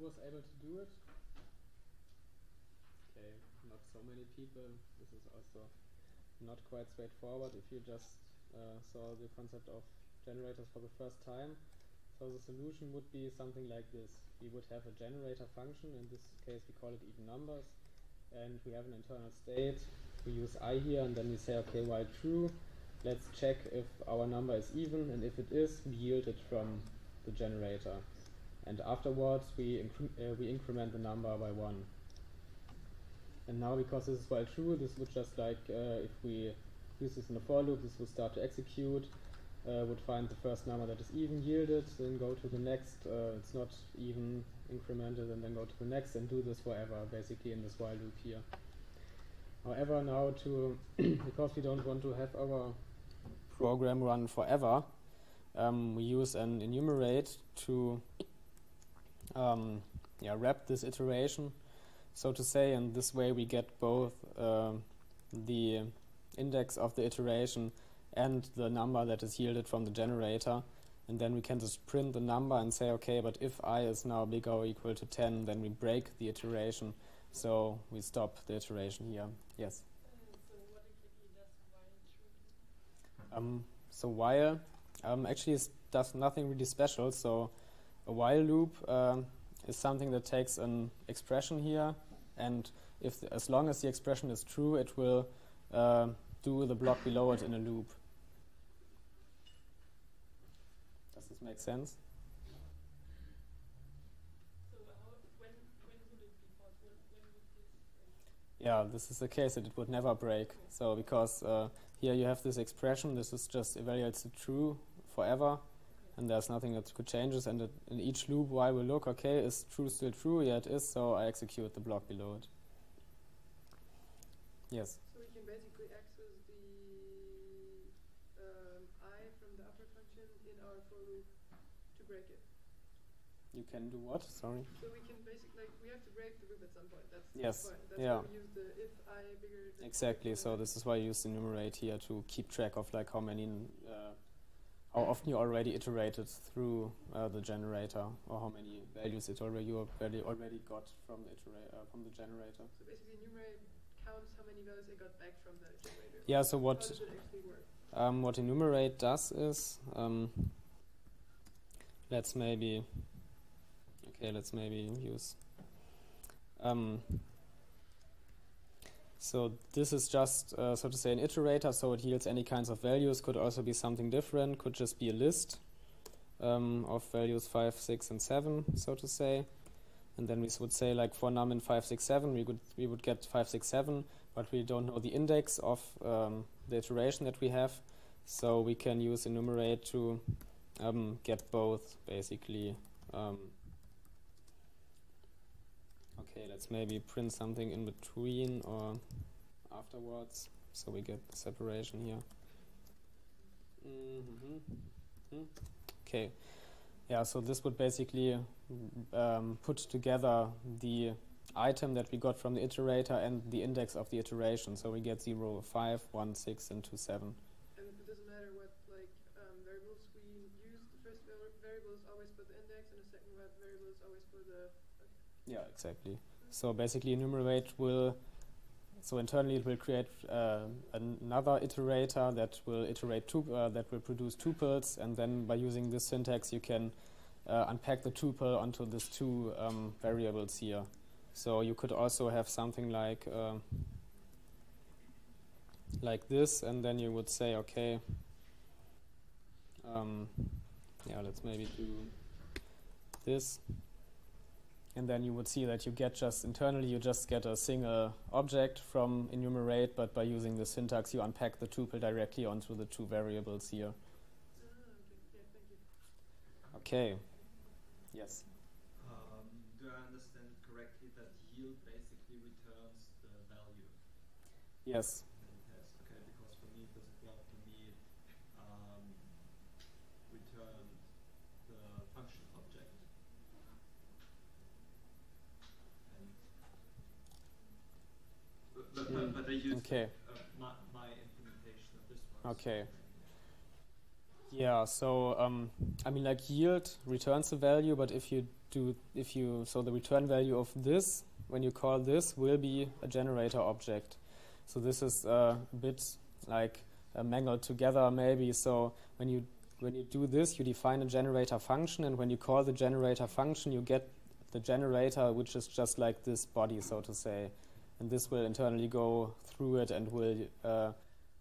Was able to do it? Okay, not so many people. This is also not quite straightforward if you just uh, saw the concept of generators for the first time. So the solution would be something like this. We would have a generator function, in this case we call it even numbers, and we have an internal state. We use i here, and then we say, okay, while true, let's check if our number is even, and if it is, we yield it from the generator. And afterwards, we, incre uh, we increment the number by 1. And now, because this is while true, this would just like, uh, if we use this in a for loop, this would start to execute, uh, would find the first number that is even yielded, then go to the next, uh, it's not even incremented, and then go to the next, and do this forever, basically in this while loop here. However, now to, <clears throat> because we don't want to have our program run forever, um, we use an enumerate to um, yeah, wrap this iteration, so to say, and this way we get both uh, the index of the iteration and the number that is yielded from the generator. And then we can just print the number and say, okay, but if i is now bigger or equal to 10, then we break the iteration. So we stop the iteration here. Yes? Um, so while um, actually does nothing really special. So a while loop uh, is something that takes an expression here, and if the, as long as the expression is true, it will uh, do the block below it in a loop. Does this make sense? Yeah, this is the case that it would never break. So because uh, here you have this expression, this is just evaluates the true forever, and there's nothing that could change this. And it, in each loop, while we look, okay, is true still true? Yeah, it is. So I execute the block below it. Yes. So we can basically access the um, i from the upper function in our for loop to break it. You can do what? Sorry. So we can basically like we have to break the loop at some point. That's Yes. the point. That's Yeah. why we use the if i bigger than Exactly. So this is why you use the enumerate here to keep track of like how many, uh, how often you already iterated through uh, the generator, or how many values it already you already already got from the itera- uh, from the generator. So basically enumerate counts how many values it got back from the generator. Yeah. So what does it actually work? um, what enumerate does is um, let's maybe okay let's maybe use um, so this is just uh, so to say an iterator so it yields any kinds of values. Could also be something different. Could just be a list um, of values 5 6 and 7 so to say. And then we would say like for num in 5 6 7 we would we would get 5 6 7 but we don't know the index of um, the iteration that we have. So we can use enumerate to um, get both basically. Okay, let's maybe print something in between or afterwards so we get the separation here. Mhm. Okay, yeah, so this would basically um, put together the item that we got from the iterator and the index of the iteration. So we get 0, 5, 1, 6, and 2, 7. And it doesn't matter what like um, variables we use. The first var- variable is always for the index, and the second va- variable is always for the. Yeah, exactly. So basically, enumerate will, so internally it will create uh, another iterator that will iterate two, uh, that will produce tuples, and then by using this syntax, you can uh, unpack the tuple onto these two um, variables here. So you could also have something like uh, like this, and then you would say, okay, um, yeah, let's maybe do this and then you would see that you get just internally you just get a single object from enumerate but by using the syntax you unpack the tuple directly onto the two variables here okay. Yeah, thank you. okay yes Um, do I understand correctly that yield basically returns the value? yes Yes, okay, because for me it doesn't want to me um, return the function object. And but, but, but, but I use okay uh, my, my implementation of this one. Okay. Yeah, so um, I mean, like yield returns a value, but if you do, if you, so the return value of this, when you call this, will be a generator object. So this is uh, a bit like uh, mangled together, maybe. So when you when you do this, you define a generator function, and when you call the generator function, you get the generator, which is just like this body, so to say, and this will internally go through it and will. Uh,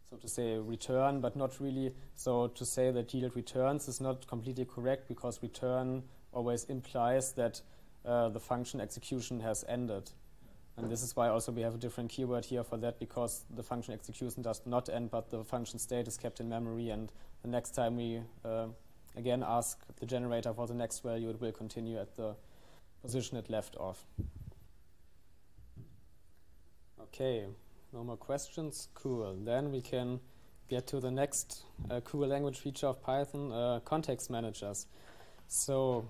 so to say return, but not really. So to say that yield returns is not completely correct because return always implies that uh, the function execution has ended. And this is why also we have a different keyword here for that because the function execution does not end, but the function state is kept in memory. And the next time we uh, again ask the generator for the next value, it will continue at the position it left off. Okay. No more questions? Cool. Then we can get to the next uh, cool language feature of Python, uh, context managers. So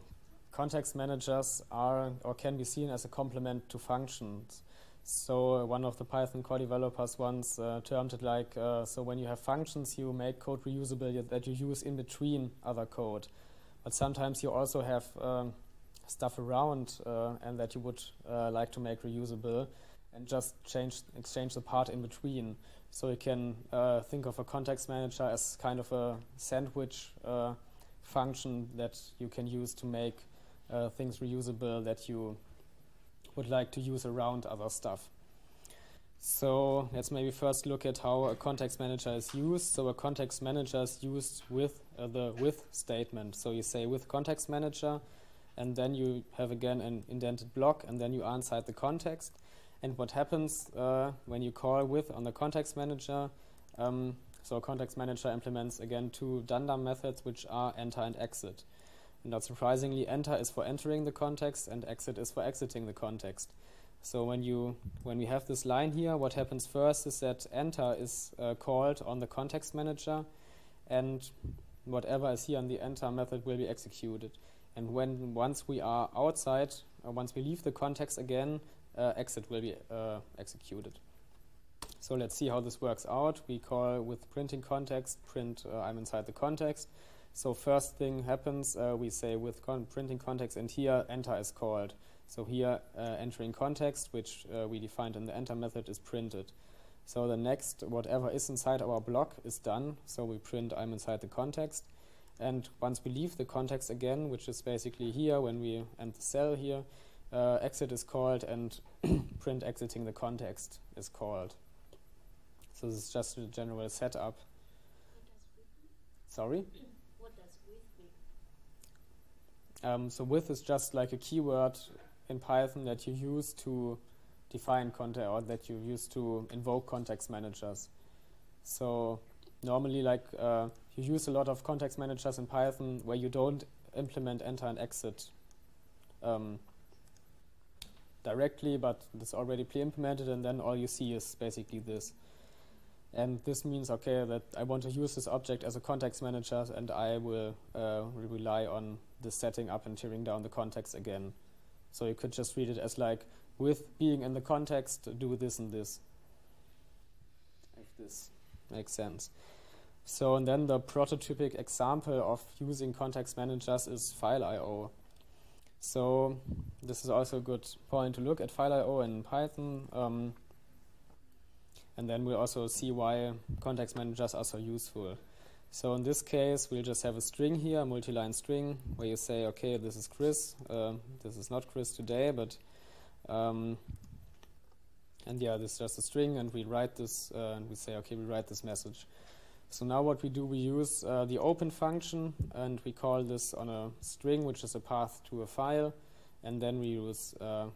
context managers are or can be seen as a complement to functions. So one of the Python core developers once uh, termed it like, uh, so when you have functions, you make code reusable that you use in between other code. But sometimes you also have um, stuff around uh, and that you would like to make reusable and just change exchange the part in between. So you can uh, think of a context manager as kind of a sandwich uh, function that you can use to make uh, things reusable that you would like to use around other stuff. So let's maybe first look at how a context manager is used. So a context manager is used with uh, the with statement. So you say with context manager, and then you have again an indented block, and then you are inside the context. And what happens uh, when you call with on the context manager? Um, so context manager implements again two dunder methods, which are enter and exit. And not surprisingly, enter is for entering the context, and exit is for exiting the context. So when you when we have this line here, what happens first is that enter is uh, called on the context manager, and whatever is here in the enter method will be executed. And when once we are outside, uh, once we leave the context again, uh, exit will be uh, executed. So let's see how this works out. We call with printing context, print uh, I'm inside the context. So first thing happens, uh, we say with con printing context, and here enter is called. So here uh, entering context, which uh, we defined in the enter method, is printed. So the next, whatever is inside our block is done. So we print I'm inside the context. And once we leave the context again, which is basically here when we end the cell here, uh, exit is called and <clears throat> print exiting the context is called. So this is just a general setup. Sorry? What does with mean? Um, so with is just like a keyword in Python that you use to define context or that you use to invoke context managers. So normally like uh, you use a lot of context managers in Python where you don't implement enter and exit um, directly, but it's already pre-implemented, and then all you see is basically this. And this means, okay, that I want to use this object as a context manager, and I will uh, rely on the setting up and tearing down the context again. So you could just read it as like, with being in the context, do this and this. If this makes sense. So, and then the prototypic example of using context managers is file I.O. So this is also a good point to look at file.io in Python. Um, and then we'll also see why context managers are so useful. So in this case, we'll just have a string here, a multi-line string, where you say, okay, this is Chris. Uh, this is not Chris today, but um, and yeah, this is just a string, and we write this, uh, and we say, okay, we write this message. So now what we do, we use uh, the open function and we call this on a string, which is a path to a file. And then we use uh,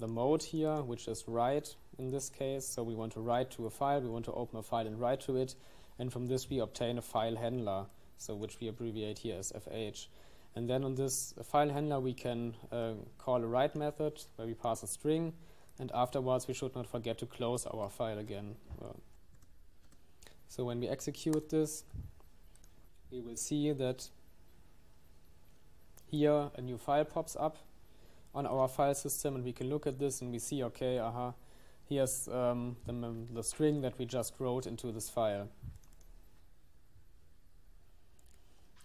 the mode here, which is write in this case. So we want to write to a file, we want to open a file and write to it. And from this we obtain a file handler, so which we abbreviate here as fh. And then on this file handler we can uh, call a write method where we pass a string. And afterwards we should not forget to close our file again. So when we execute this, we will see that here a new file pops up on our file system and we can look at this and we see, okay, aha, here's um, the, the string that we just wrote into this file.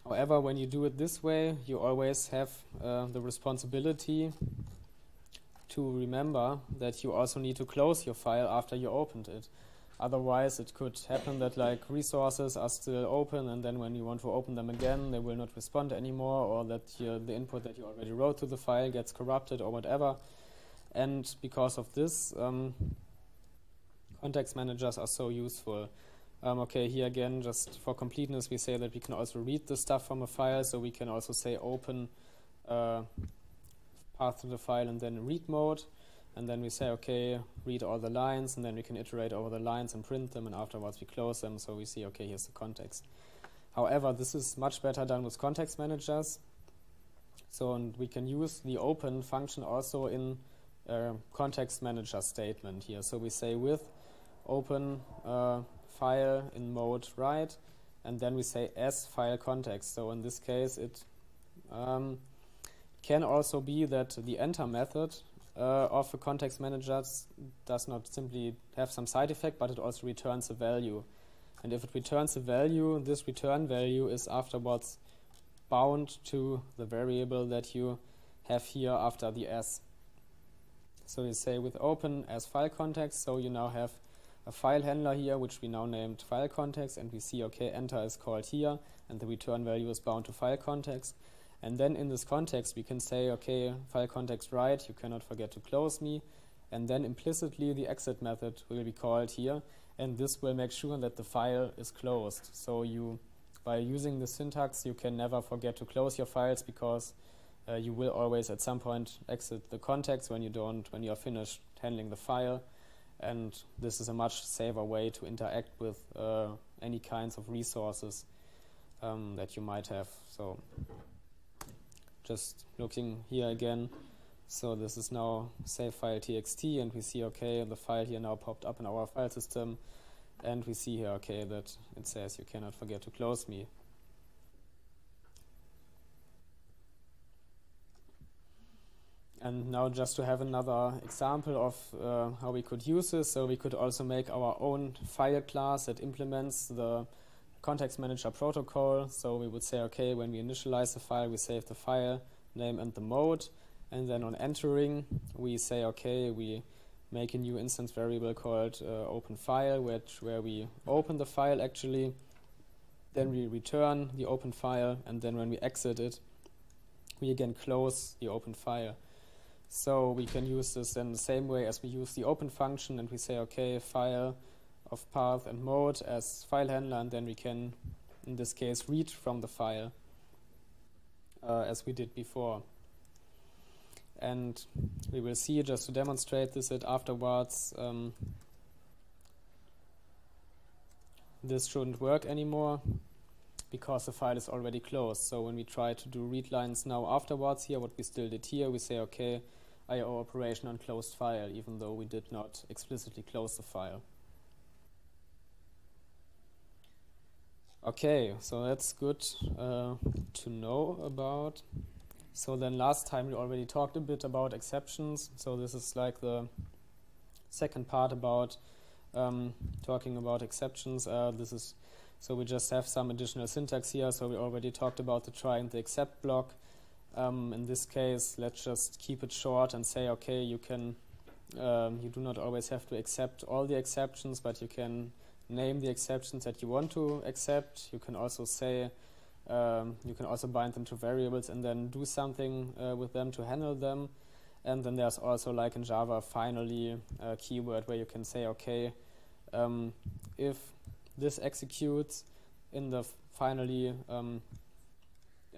However, when you do it this way, you always have uh, the responsibility to remember that you also need to close your file after you opened it. Otherwise, it could happen that like resources are still open, and then when you want to open them again, they will not respond anymore, or that your, the input that you already wrote to the file gets corrupted or whatever. And because of this, um, context managers are so useful. Um, okay, here again, just for completeness, we say that we can also read the stuff from a file, so we can also say open uh, path to the file and then read mode and then we say, okay, read all the lines, and then we can iterate over the lines and print them, and afterwards we close them, so we see, okay, here's the context. However, this is much better done with context managers. So, and we can use the open function also in a context manager statement here. So we say with open uh, file in mode write, and then we say as file context. So in this case, it um, can also be that the enter method uh, of a context manager does not simply have some side effect, but it also returns a value. And if it returns a value, this return value is afterwards bound to the variable that you have here after the s. So you say with open as file context, so you now have a file handler here, which we now named file context, and we see, okay, enter is called here, and the return value is bound to file context. And then in this context, we can say, okay, file context write, you cannot forget to close me. And then implicitly, the exit method will be called here. And this will make sure that the file is closed. So you, by using the syntax, you can never forget to close your files because uh, you will always at some point exit the context when you don't, when you are finished handling the file. And this is a much safer way to interact with uh, any kinds of resources um, that you might have. So just looking here again. So this is now save file txt, and we see, okay, the file here now popped up in our file system, and we see here, okay, that it says you cannot forget to close me. And now just to have another example of uh, how we could use this, so we could also make our own file class that implements the context manager protocol. So we would say, okay, when we initialize the file, we save the file name and the mode. And then on entering, we say, okay, we make a new instance variable called uh, open file, which, where we open the file actually. Then we return the open file, and then when we exit it, we again close the open file. So we can use this in the same way as we use the open function, and we say, okay, file of path and mode as file handler, and then we can, in this case, read from the file uh, as we did before. And we will see, just to demonstrate this, that afterwards um, this shouldn't work anymore because the file is already closed. So when we try to do read lines now afterwards here, what we still did here, we say, okay, IO operation on closed file, even though we did not explicitly close the file. Okay, so that's good uh, to know about. So then last time we already talked a bit about exceptions. So this is like the second part about um, talking about exceptions. Uh, this is so we just have some additional syntax here. So we already talked about the try and the except block. Um, in this case, let's just keep it short and say, okay, you can, um, you do not always have to accept all the exceptions, but you can name the exceptions that you want to accept. You can also say, um, you can also bind them to variables and then do something uh, with them to handle them. And then there's also, like in Java, finally a keyword where you can say, okay, um, if this executes in the finally um,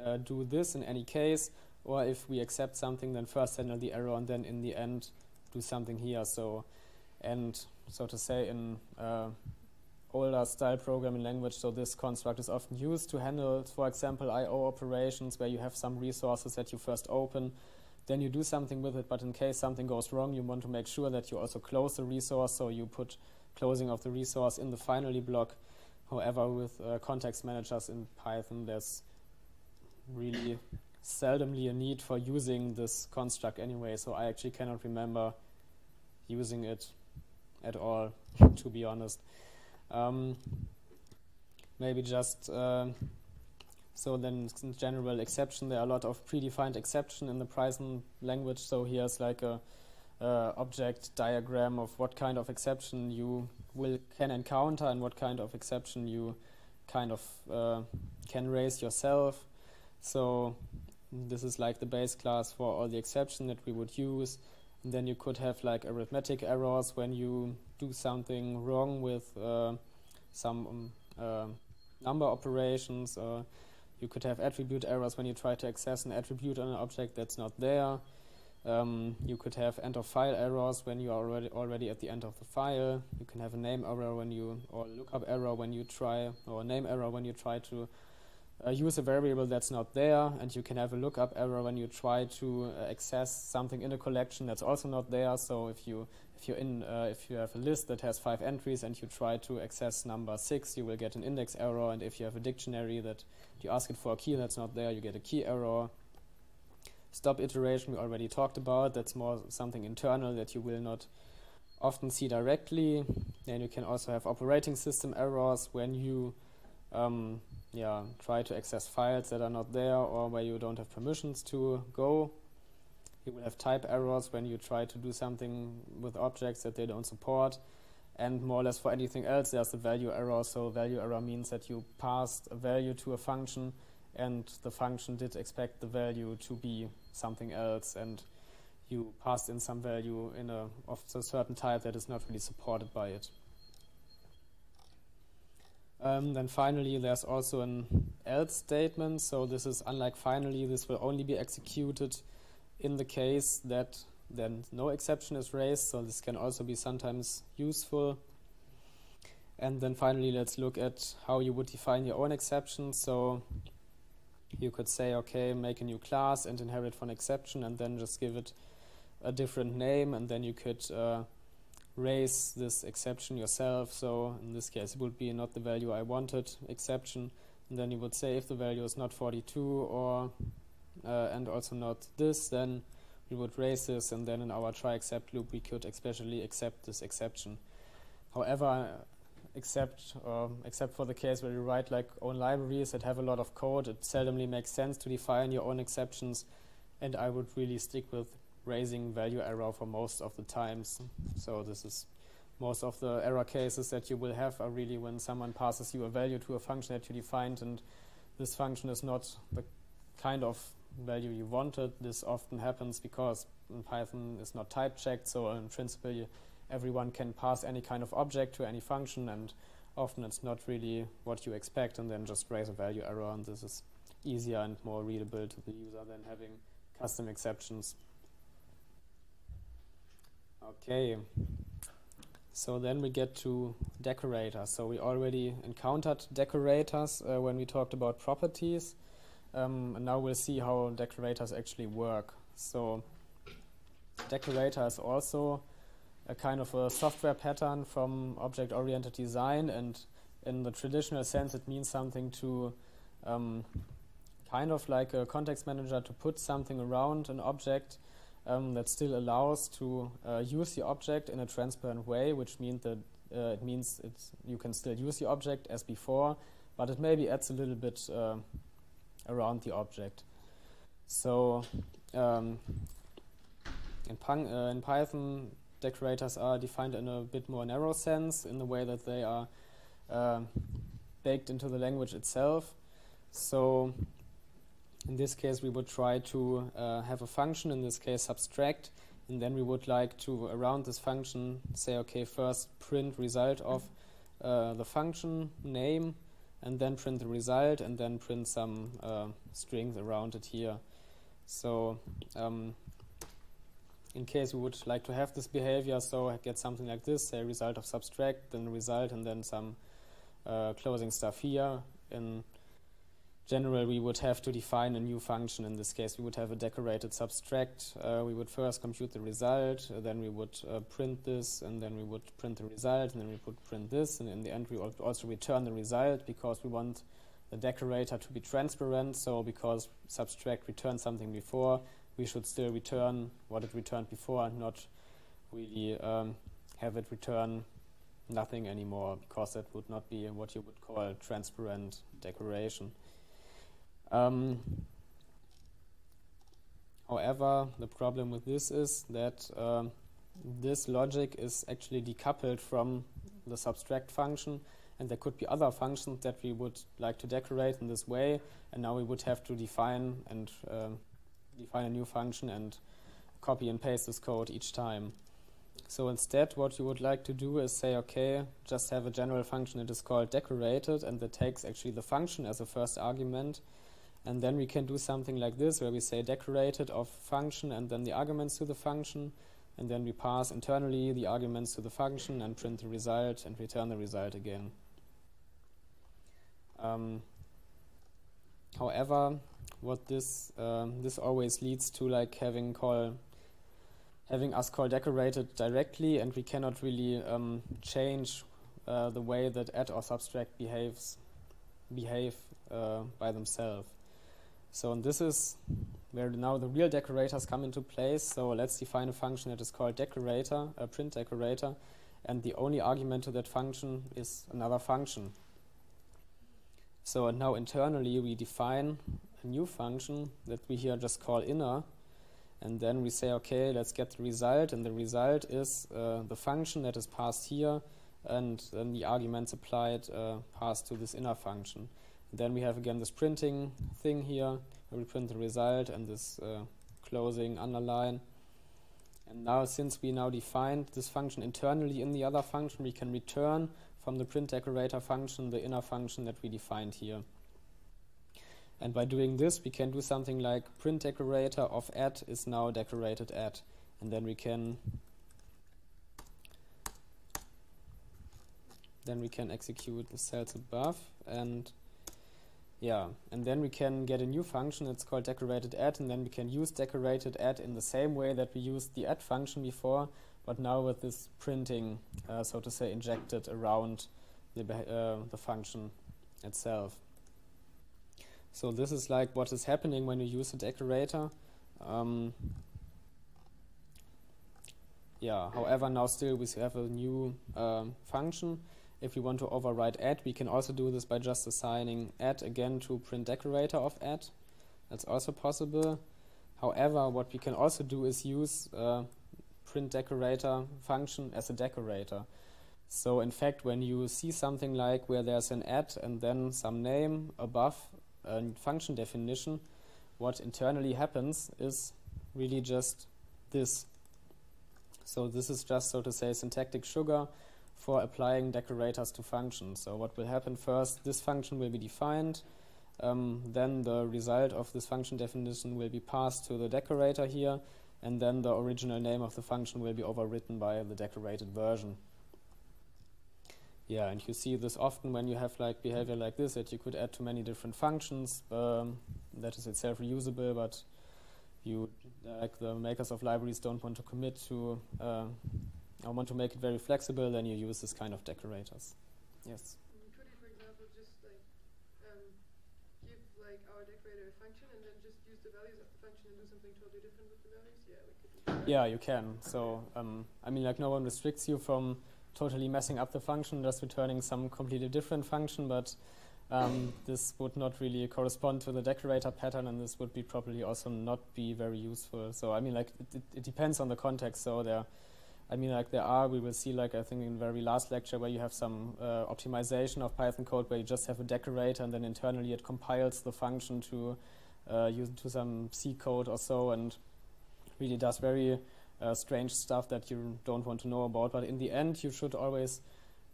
uh, do this in any case, or if we accept something, then first handle the error and then in the end do something here. So, and so to say, in uh, older style programming language, so this construct is often used to handle, for example, I.O. operations where you have some resources that you first open, then you do something with it, but in case something goes wrong, you want to make sure that you also close the resource, so you put closing of the resource in the finally block. However, with uh, context managers in Python, there's really seldomly a need for using this construct anyway, so I actually cannot remember using it at all, to be honest. Um, maybe just uh, So then, general, exception. There are a lot of predefined exception in the Python language. So here's like a uh, object diagram of what kind of exception you will can encounter and what kind of exception you kind of uh, can raise yourself. So this is like the base class for all the exception that we would use. And then you could have like arithmetic errors when you do something wrong with uh, some um, uh, number operations. Or you could have attribute errors when you try to access an attribute on an object that's not there. Um, you could have end of file errors when you are already already at the end of the file. You can have a name error when you or lookup error when you try or name error when you try to uh, use a variable that's not there, and you can have a lookup error when you try to uh, access something in a collection that's also not there. So if you if you're in uh, if you have a list that has five entries and you try to access number six, you will get an index error. And if you have a dictionary that you ask it for a key that's not there, you get a key error. Stop iteration we already talked about. That's more something internal that you will not often see directly. Then you can also have operating system errors when you um, yeah, try to access files that are not there or where you don't have permissions to go. You will have type errors when you try to do something with objects that they don't support. And more or less for anything else, there's the value error. So value error means that you passed a value to a function and the function did expect the value to be something else and you passed in some value in a of a certain type that is not really supported by it. Um, then finally, there's also an else statement. So this is unlike finally, this will only be executed in the case that then no exception is raised. So this can also be sometimes useful. And then finally, let's look at how you would define your own exception. So you could say, okay, make a new class and inherit from exception, and then just give it a different name, and then you could uh, raise this exception yourself. So in this case, it would be not the value I wanted exception. And then you would say if the value is not 42 or uh, and also not this, then we would raise this. And then in our try except loop, we could especially accept this exception. However, except uh, except for the case where you write like own libraries that have a lot of code, it seldomly makes sense to define your own exceptions. And I would really stick with raising value error for most of the times. So this is most of the error cases that you will have are really when someone passes you a value to a function that you defined and this function is not the kind of value you wanted. This often happens because Python is not type checked, so in principle you, everyone can pass any kind of object to any function and often it's not really what you expect and then just raise a value error and this is easier and more readable to the user than having custom exceptions. Okay, so then we get to decorators. So we already encountered decorators uh, when we talked about properties. Um, and now we'll see how decorators actually work. So decorator is also a kind of a software pattern from object-oriented design, and in the traditional sense, it means something to um, kind of like a context manager to put something around an object um, that still allows to uh, use the object in a transparent way, which means that uh, it means you can still use the object as before, but it maybe adds a little bit uh, around the object. So um, in, uh, in, Python, decorators are defined in a bit more narrow sense, in the way that they are uh, baked into the language itself. So in this case, we would try to uh, have a function, in this case subtract, and then we would like to, around this function, say, okay, first print result of uh, the function name, and then print the result, and then print some uh, strings around it here. So um, in case we would like to have this behavior, so get something like this, say result of subtract, then result, and then some uh, closing stuff here. In general, we would have to define a new function. In this case, we would have a decorated subtract. Uh, we would first compute the result, uh, then we would uh, print this, and then we would print the result, and then we would print this, and in the end, we would also return the result because we want the decorator to be transparent. So, because subtract returned something before, we should still return what it returned before and not really um, have it return nothing anymore because that would not be what you would call transparent decoration. Um, however, the problem with this is that um, this logic is actually decoupled from the subtract function, and there could be other functions that we would like to decorate in this way, and now we would have to define and um, define a new function and copy and paste this code each time. So instead, what you would like to do is say, okay, just have a general function that is called decorated, and that takes actually the function as a first argument. And then we can do something like this, where we say decorated of function and then the arguments to the function, and then we pass internally the arguments to the function and print the result and return the result again. Um, however, what this um, this always leads to like having call having us call decorated directly, and we cannot really um, change uh, the way that add or subtract behaves behave uh, by themselves. So and this is where now the real decorators come into place. So let's define a function that is called decorator, a print decorator, and the only argument to that function is another function. So and now internally we define a new function that we here just call inner, and then we say, okay, let's get the result, and the result is uh, the function that is passed here, and then the arguments applied uh, passed to this inner function. Then we have again this printing thing here, where we print the result and this uh, closing underline. And now, since we now defined this function internally in the other function, we can return from the print decorator function the inner function that we defined here. And by doing this, we can do something like print decorator of add is now decorated add. And then we can then we can execute the cells above and yeah, and then we can get a new function, it's called decorated add, and then we can use decorated add in the same way that we used the add function before, but now with this printing, uh, so to say, injected around the, uh, the function itself. So this is like what is happening when you use a decorator. Um, yeah, however, now still we have a new um, function. If we want to override add, we can also do this by just assigning add again to print decorator of add. That's also possible. However, what we can also do is use uh, print decorator function as a decorator. So in fact, when you see something like where there's an add and then some name above a function definition, what internally happens is really just this. So this is just, so to say, syntactic sugar for applying decorators to functions. So what will happen first, this function will be defined, um, then the result of this function definition will be passed to the decorator here, and then the original name of the function will be overwritten by the decorated version. Yeah, and you see this often when you have like behavior like this that you could add to many different functions. Um, that is itself reusable, but you like the makers of libraries don't want to commit to uh, or want to make it very flexible, then you use this kind of decorators. Yes. Could you, for example, just like um, give like our decorator a function and then just use the values of the function and do something totally different with the values? Yeah, we could do that. Yeah, you can. So um, I mean, like no one restricts you from totally messing up the function, just returning some completely different function, but um, <coughs> this would not really correspond to the decorator pattern, and this would be probably also not be very useful. So I mean, like it, it, it depends on the context. So there, I mean, like there are, we will see, like I think in the very last lecture, where you have some uh, optimization of Python code where you just have a decorator, and then internally it compiles the function to uh, use to some C code or so, and really does very uh, strange stuff that you don't want to know about. But in the end, you should always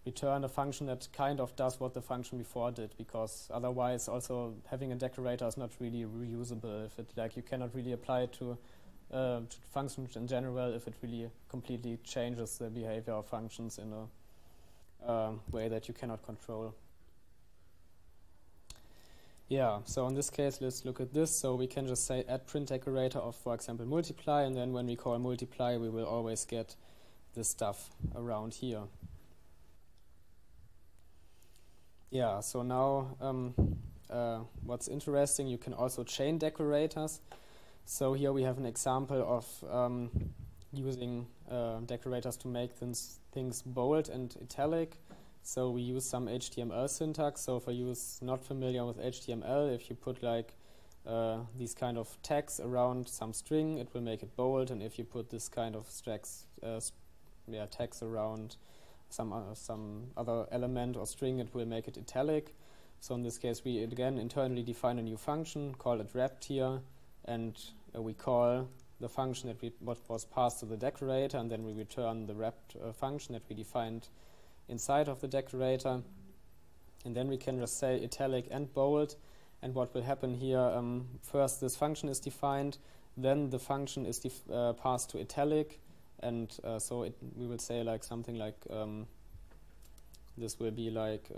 return a function that kind of does what the function before did, because otherwise, also having a decorator is not really reusable. If it like you cannot really apply it to, uh, to functions in general, if it really completely changes the behavior of functions in a uh, way that you cannot control. Yeah, so in this case, let's look at this. So we can just say add print decorator of, for example, multiply, and then when we call multiply, we will always get this stuff around here. Yeah, so now um, uh, what's interesting, you can also chain decorators. So here we have an example of um, using uh, decorators to make things, things bold and italic. So we use some HTML syntax. So for you not familiar with HTML, if you put like uh, these kind of tags around some string, it will make it bold, and if you put this kind of stacks, uh, yeah, tags around some uh, some other element or string, it will make it italic. So in this case, we again internally define a new function, call it wrapped here, and uh, we call the function that we what was passed to the decorator, and then we return the wrapped uh, function that we defined inside of the decorator. And then we can just say italic and bold. And what will happen here? Um, first, this function is defined. Then the function is uh, passed to italic, and uh, so it, we will say like something like um, this will be like.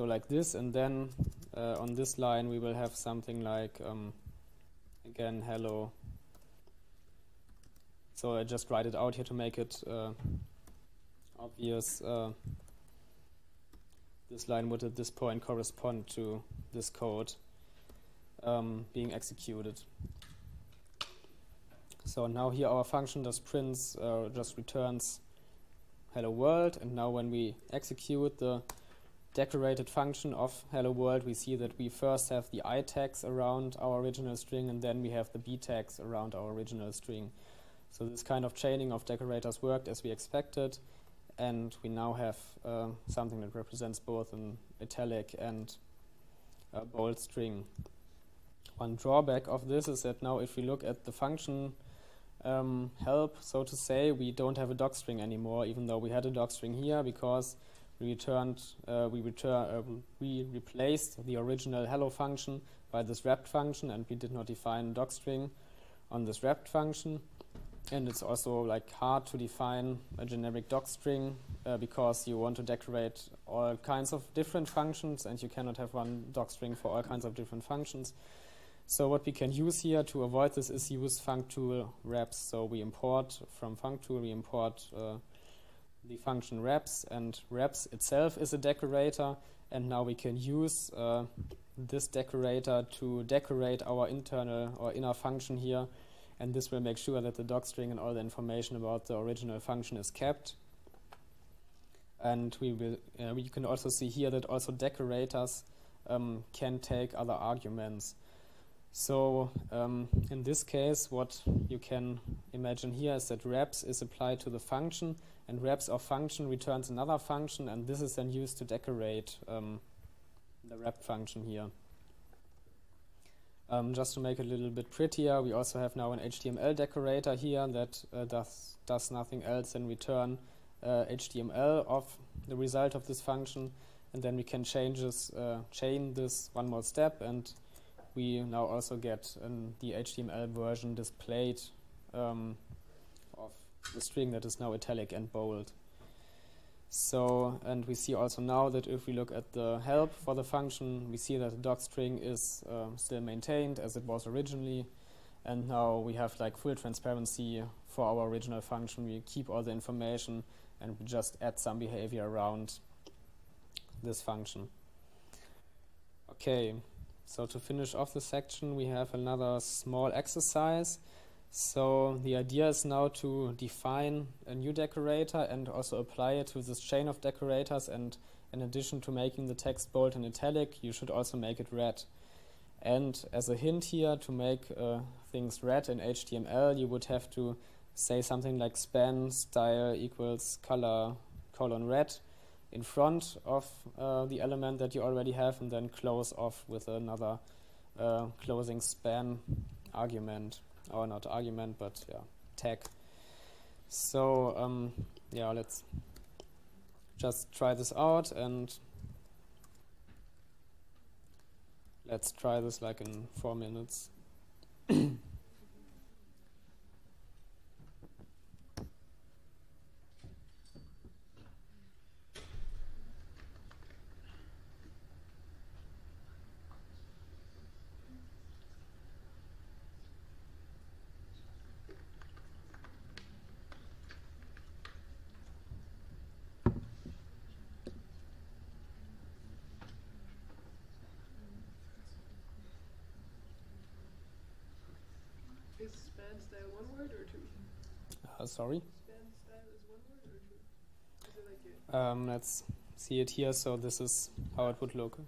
So like this, and then uh, on this line we will have something like um, again hello. So I just write it out here to make it uh, obvious. Uh, this line would at this point correspond to this code um, being executed. So now here our function does prints uh, just returns hello world, and now when we execute the decorated function of hello world, we see that we first have the i tags around our original string and then we have the b tags around our original string. So this kind of chaining of decorators worked as we expected, and we now have uh, something that represents both an italic and a bold string. One drawback of this is that now if we look at the function um, help, so to say, we don't have a docstring anymore, even though we had a docstring here because returned, uh, we return, uh, we replaced the original hello function by this wrapped function, and we did not define docstring on this wrapped function. And it's also like hard to define a generic docstring uh, because you want to decorate all kinds of different functions, and you cannot have one docstring for all kinds of different functions. So what we can use here to avoid this is use functool wraps. So we import from functool, we import uh, the function wraps, and wraps itself is a decorator, and now we can use uh, this decorator to decorate our internal or inner function here, and this will make sure that the docstring and all the information about the original function is kept. And we will, uh, we can also see here that also decorators um, can take other arguments. So um, in this case, what you can imagine here is that wraps is applied to the function, and wraps of function returns another function, and this is then used to decorate um, the wrap function here. Um, just to make it a little bit prettier, we also have now an HTML decorator here that uh, does, does nothing else than return uh, HTML of the result of this function, and then we can change this, uh, chain this one more step, and we now also get um, the HTML version displayed um, of the string that is now italic and bold. So, and we see also now that if we look at the help for the function, we see that the docstring is uh, still maintained as it was originally. And now we have like full transparency for our original function. We keep all the information and we just add some behavior around this function. Okay, so to finish off the section, we have another small exercise. So the idea is now to define a new decorator and also apply it to this chain of decorators. And in addition to making the text bold and italic, you should also make it red. And as a hint here, to make uh, things red in HTML, you would have to say something like span style equals color colon red in front of uh, the element that you already have and then close off with another uh, closing span argument. Or not argument but yeah tag. So um, yeah let's just try this out and let's try this like in four minutes <clears throat> Is span style one word or two? uh, sorry Span style is one word or two? Is it like Um, let's see it here. So this is how it would look.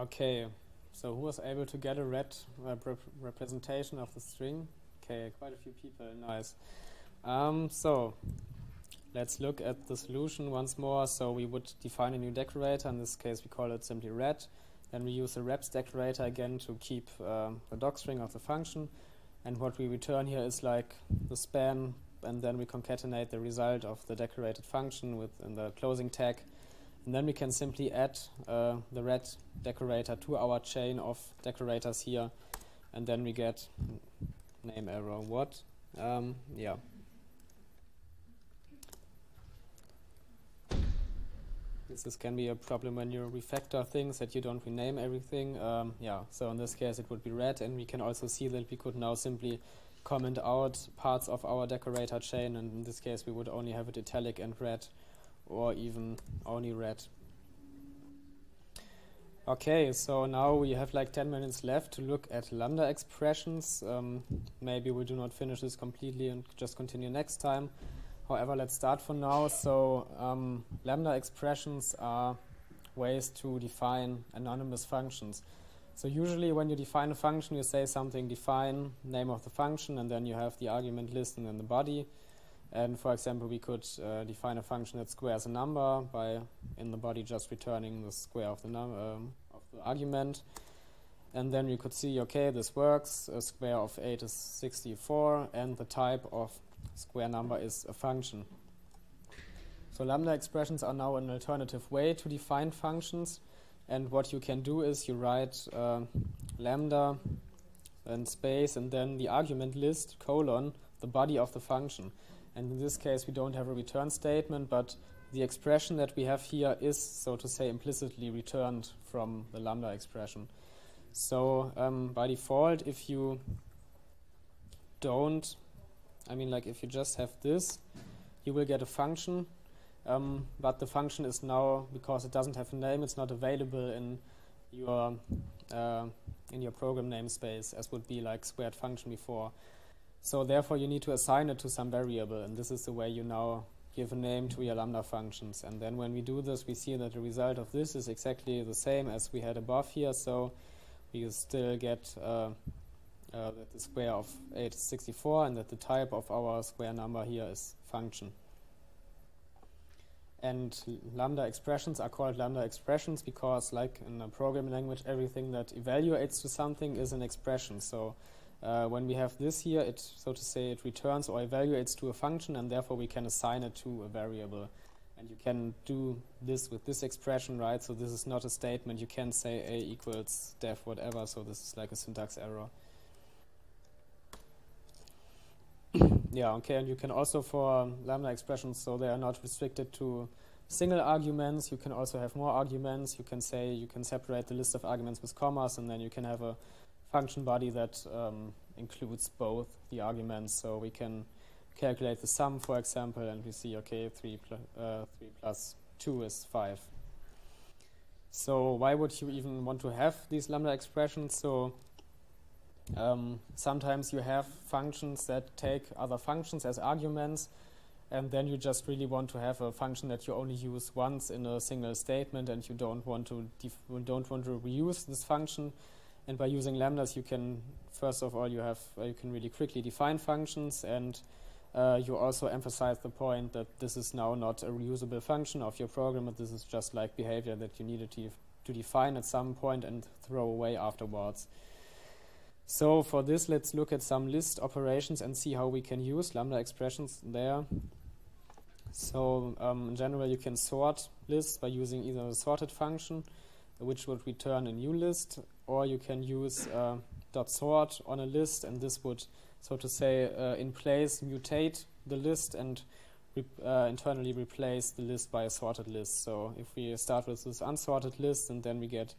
Okay, so who was able to get a red uh, rep representation of the string? Okay, quite a few people, nice. Um, so let's look at the solution once more. So we would define a new decorator, in this case we call it simply red. Then we use the wraps decorator again to keep uh, the docstring of the function. And what we return here is like the span, and then we concatenate the result of the decorated function within the closing tag. And then we can simply add uh, the red decorator to our chain of decorators here, and then we get name error. What? Um, yeah. This, can be a problem when you refactor things that you don't rename everything. Um, yeah, so in this case it would be red, and we can also see that we could now simply comment out parts of our decorator chain, and in this case we would only have it italic and red or even only red. Okay, so now we have like 10 minutes left to look at lambda expressions. Um, maybe we do not finish this completely and just continue next time. However, let's start for now. So um, lambda expressions are ways to define anonymous functions. So usually when you define a function, you say something define name of the function, and then you have the argument list and then the body. And for example, we could uh, define a function that squares a number by in the body just returning the square of the, um, of the argument. and then you could see, okay, this works. A square of 8 is 64, and the type of square number is a function. So lambda expressions are now an alternative way to define functions. And what you can do is you write uh, lambda and space and then the argument list colon the body of the function. And in this case, we don't have a return statement, but the expression that we have here is, so to say, implicitly returned from the lambda expression. So um, by default, if you don't, I mean, like if you just have this, you will get a function, um, but the function is now, because it doesn't have a name, it's not available in your uh, in your program namespace as would be like squared function before. So therefore you need to assign it to some variable and this is the way you now give a name to your lambda functions. And then when we do this, we see that the result of this is exactly the same as we had above here. So we still get uh, uh, that the square of 8 is 64 and that the type of our square number here is function. And lambda expressions are called lambda expressions because, like in a programming language, everything that evaluates to something is an expression. So uh, when we have this here, it, so to say, it returns or evaluates to a function, and therefore we can assign it to a variable. And you can do this with this expression, right? So this is not a statement. You can say a equals def whatever, so this is like a syntax error. <coughs> yeah, okay, and you can also for lambda expressions, so they are not restricted to single arguments. You can also have more arguments. You can say you can separate the list of arguments with commas, and then you can have a function body that um, includes both the arguments. So we can calculate the sum, for example, and we see, okay, 3, pl uh, 3 plus 2 is 5. So why would you even want to have these lambda expressions? So um, sometimes you have functions that take other functions as arguments, and then you just really want to have a function that you only use once in a single statement, and you don't want to don't want to reuse this function. And by using lambdas, you can first of all you have uh, you can really quickly define functions, and uh, you also emphasize the point that this is now not a reusable function of your program, but this is just like behavior that you needed to, to define at some point and throw away afterwards. So for this, let's look at some list operations and see how we can use lambda expressions there. So um, in general, you can sort lists by using either a sorted function, which would return a new list, or you can use uh, dot sort on a list, and this would, so to say, uh, in place mutate the list and re uh, internally replace the list by a sorted list. So if we start with this unsorted list, and then we get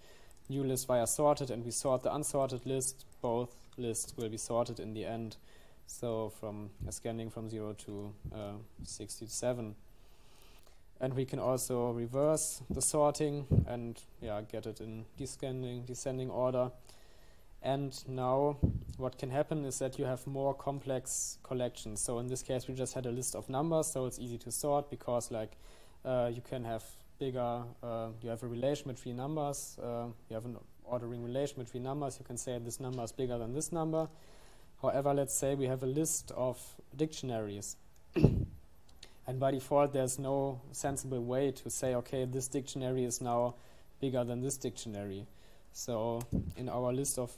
new list via sorted and we sort the unsorted list, both lists will be sorted in the end. So from uh, scanning from 0 to uh, 67. And we can also reverse the sorting and yeah, get it in descending, descending order. And now what can happen is that you have more complex collections. So in this case, we just had a list of numbers, so it's easy to sort because like uh, you can have bigger, uh, you have a relation between numbers, uh, you have an ordering relation between numbers, you can say this number is bigger than this number. However, let's say we have a list of dictionaries. And by default, there's no sensible way to say, okay, this dictionary is now bigger than this dictionary. So in our list of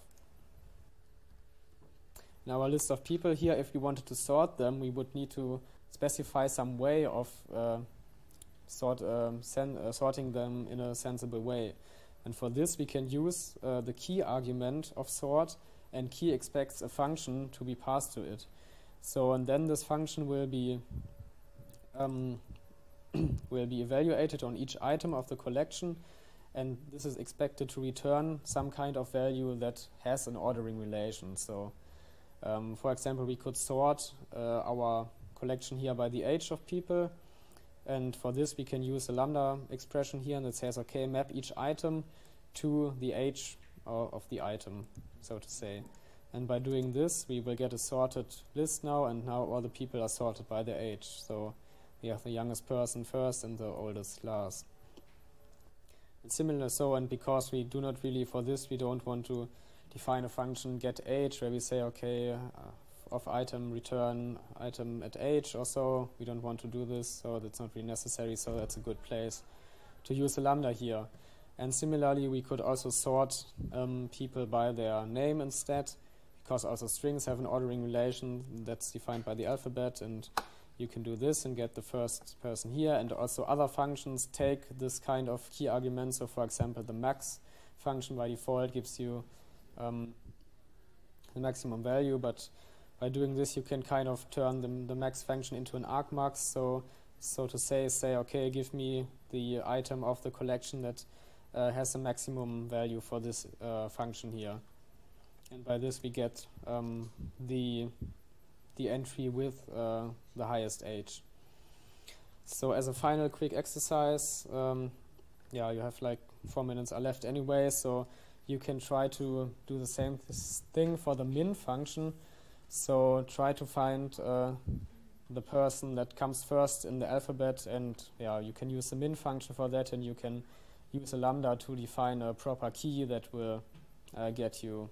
in our list of people here, if we wanted to sort them, we would need to specify some way of uh, sort, um, uh, sorting them in a sensible way. And for this, we can use uh, the key argument of sort, and key expects a function to be passed to it. So, and then this function will be um, <clears throat> will be evaluated on each item of the collection, and this is expected to return some kind of value that has an ordering relation. So, um, for example, we could sort uh, our collection here by the age of people, and for this, we can use a lambda expression here that says, okay, map each item to the age of the item, so to say. And by doing this, we will get a sorted list now, and now all the people are sorted by their age. So we have the youngest person first and the oldest last. It's similar so, and because we do not really, for this, we don't want to define a function get age, where we say, okay, uh, of item return item at age or so. We don't want to do this, so that's not really necessary, so that's a good place to use a lambda here. And similarly, we could also sort um, people by their name instead, because also strings have an ordering relation that's defined by the alphabet, and you can do this and get the first person here. And also other functions take this kind of key argument. So, for example, the max function by default gives you um, the maximum value, but by doing this, you can kind of turn the, the max function into an argmax. So, so to say, say, okay, give me the item of the collection that uh, has a maximum value for this uh, function here. And by this we get um, the, the entry with uh, the highest age. So as a final quick exercise, um, yeah, you have like four minutes are left anyway, so you can try to do the same thing for the min function. So try to find uh, the person that comes first in the alphabet, and yeah, you can use the min function for that, and you can use a lambda to define a proper key that will uh, get you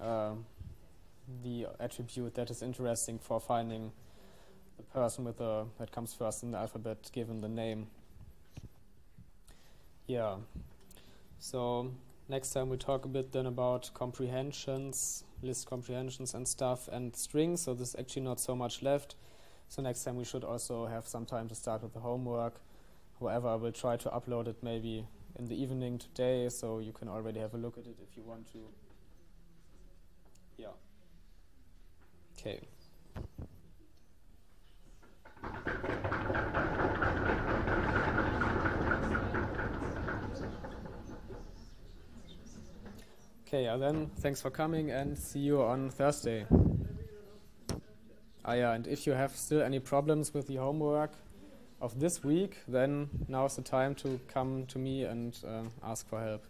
uh, the attribute that is interesting for finding the person with the that comes first in the alphabet given the name. Yeah. So next time we'll talk a bit then about comprehensions, list comprehensions and stuff and strings. So there's actually not so much left. So next time we should also have some time to start with the homework. However, I will try to upload it maybe in the evening today, so you can already have a look at it if you want to. Yeah. Okay. Okay, yeah, then thanks for coming and see you on Thursday. Ah, yeah, and if you have still any problems with the homework, of this week, then now's the time to come to me and uh, ask for help.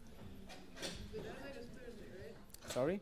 Sorry?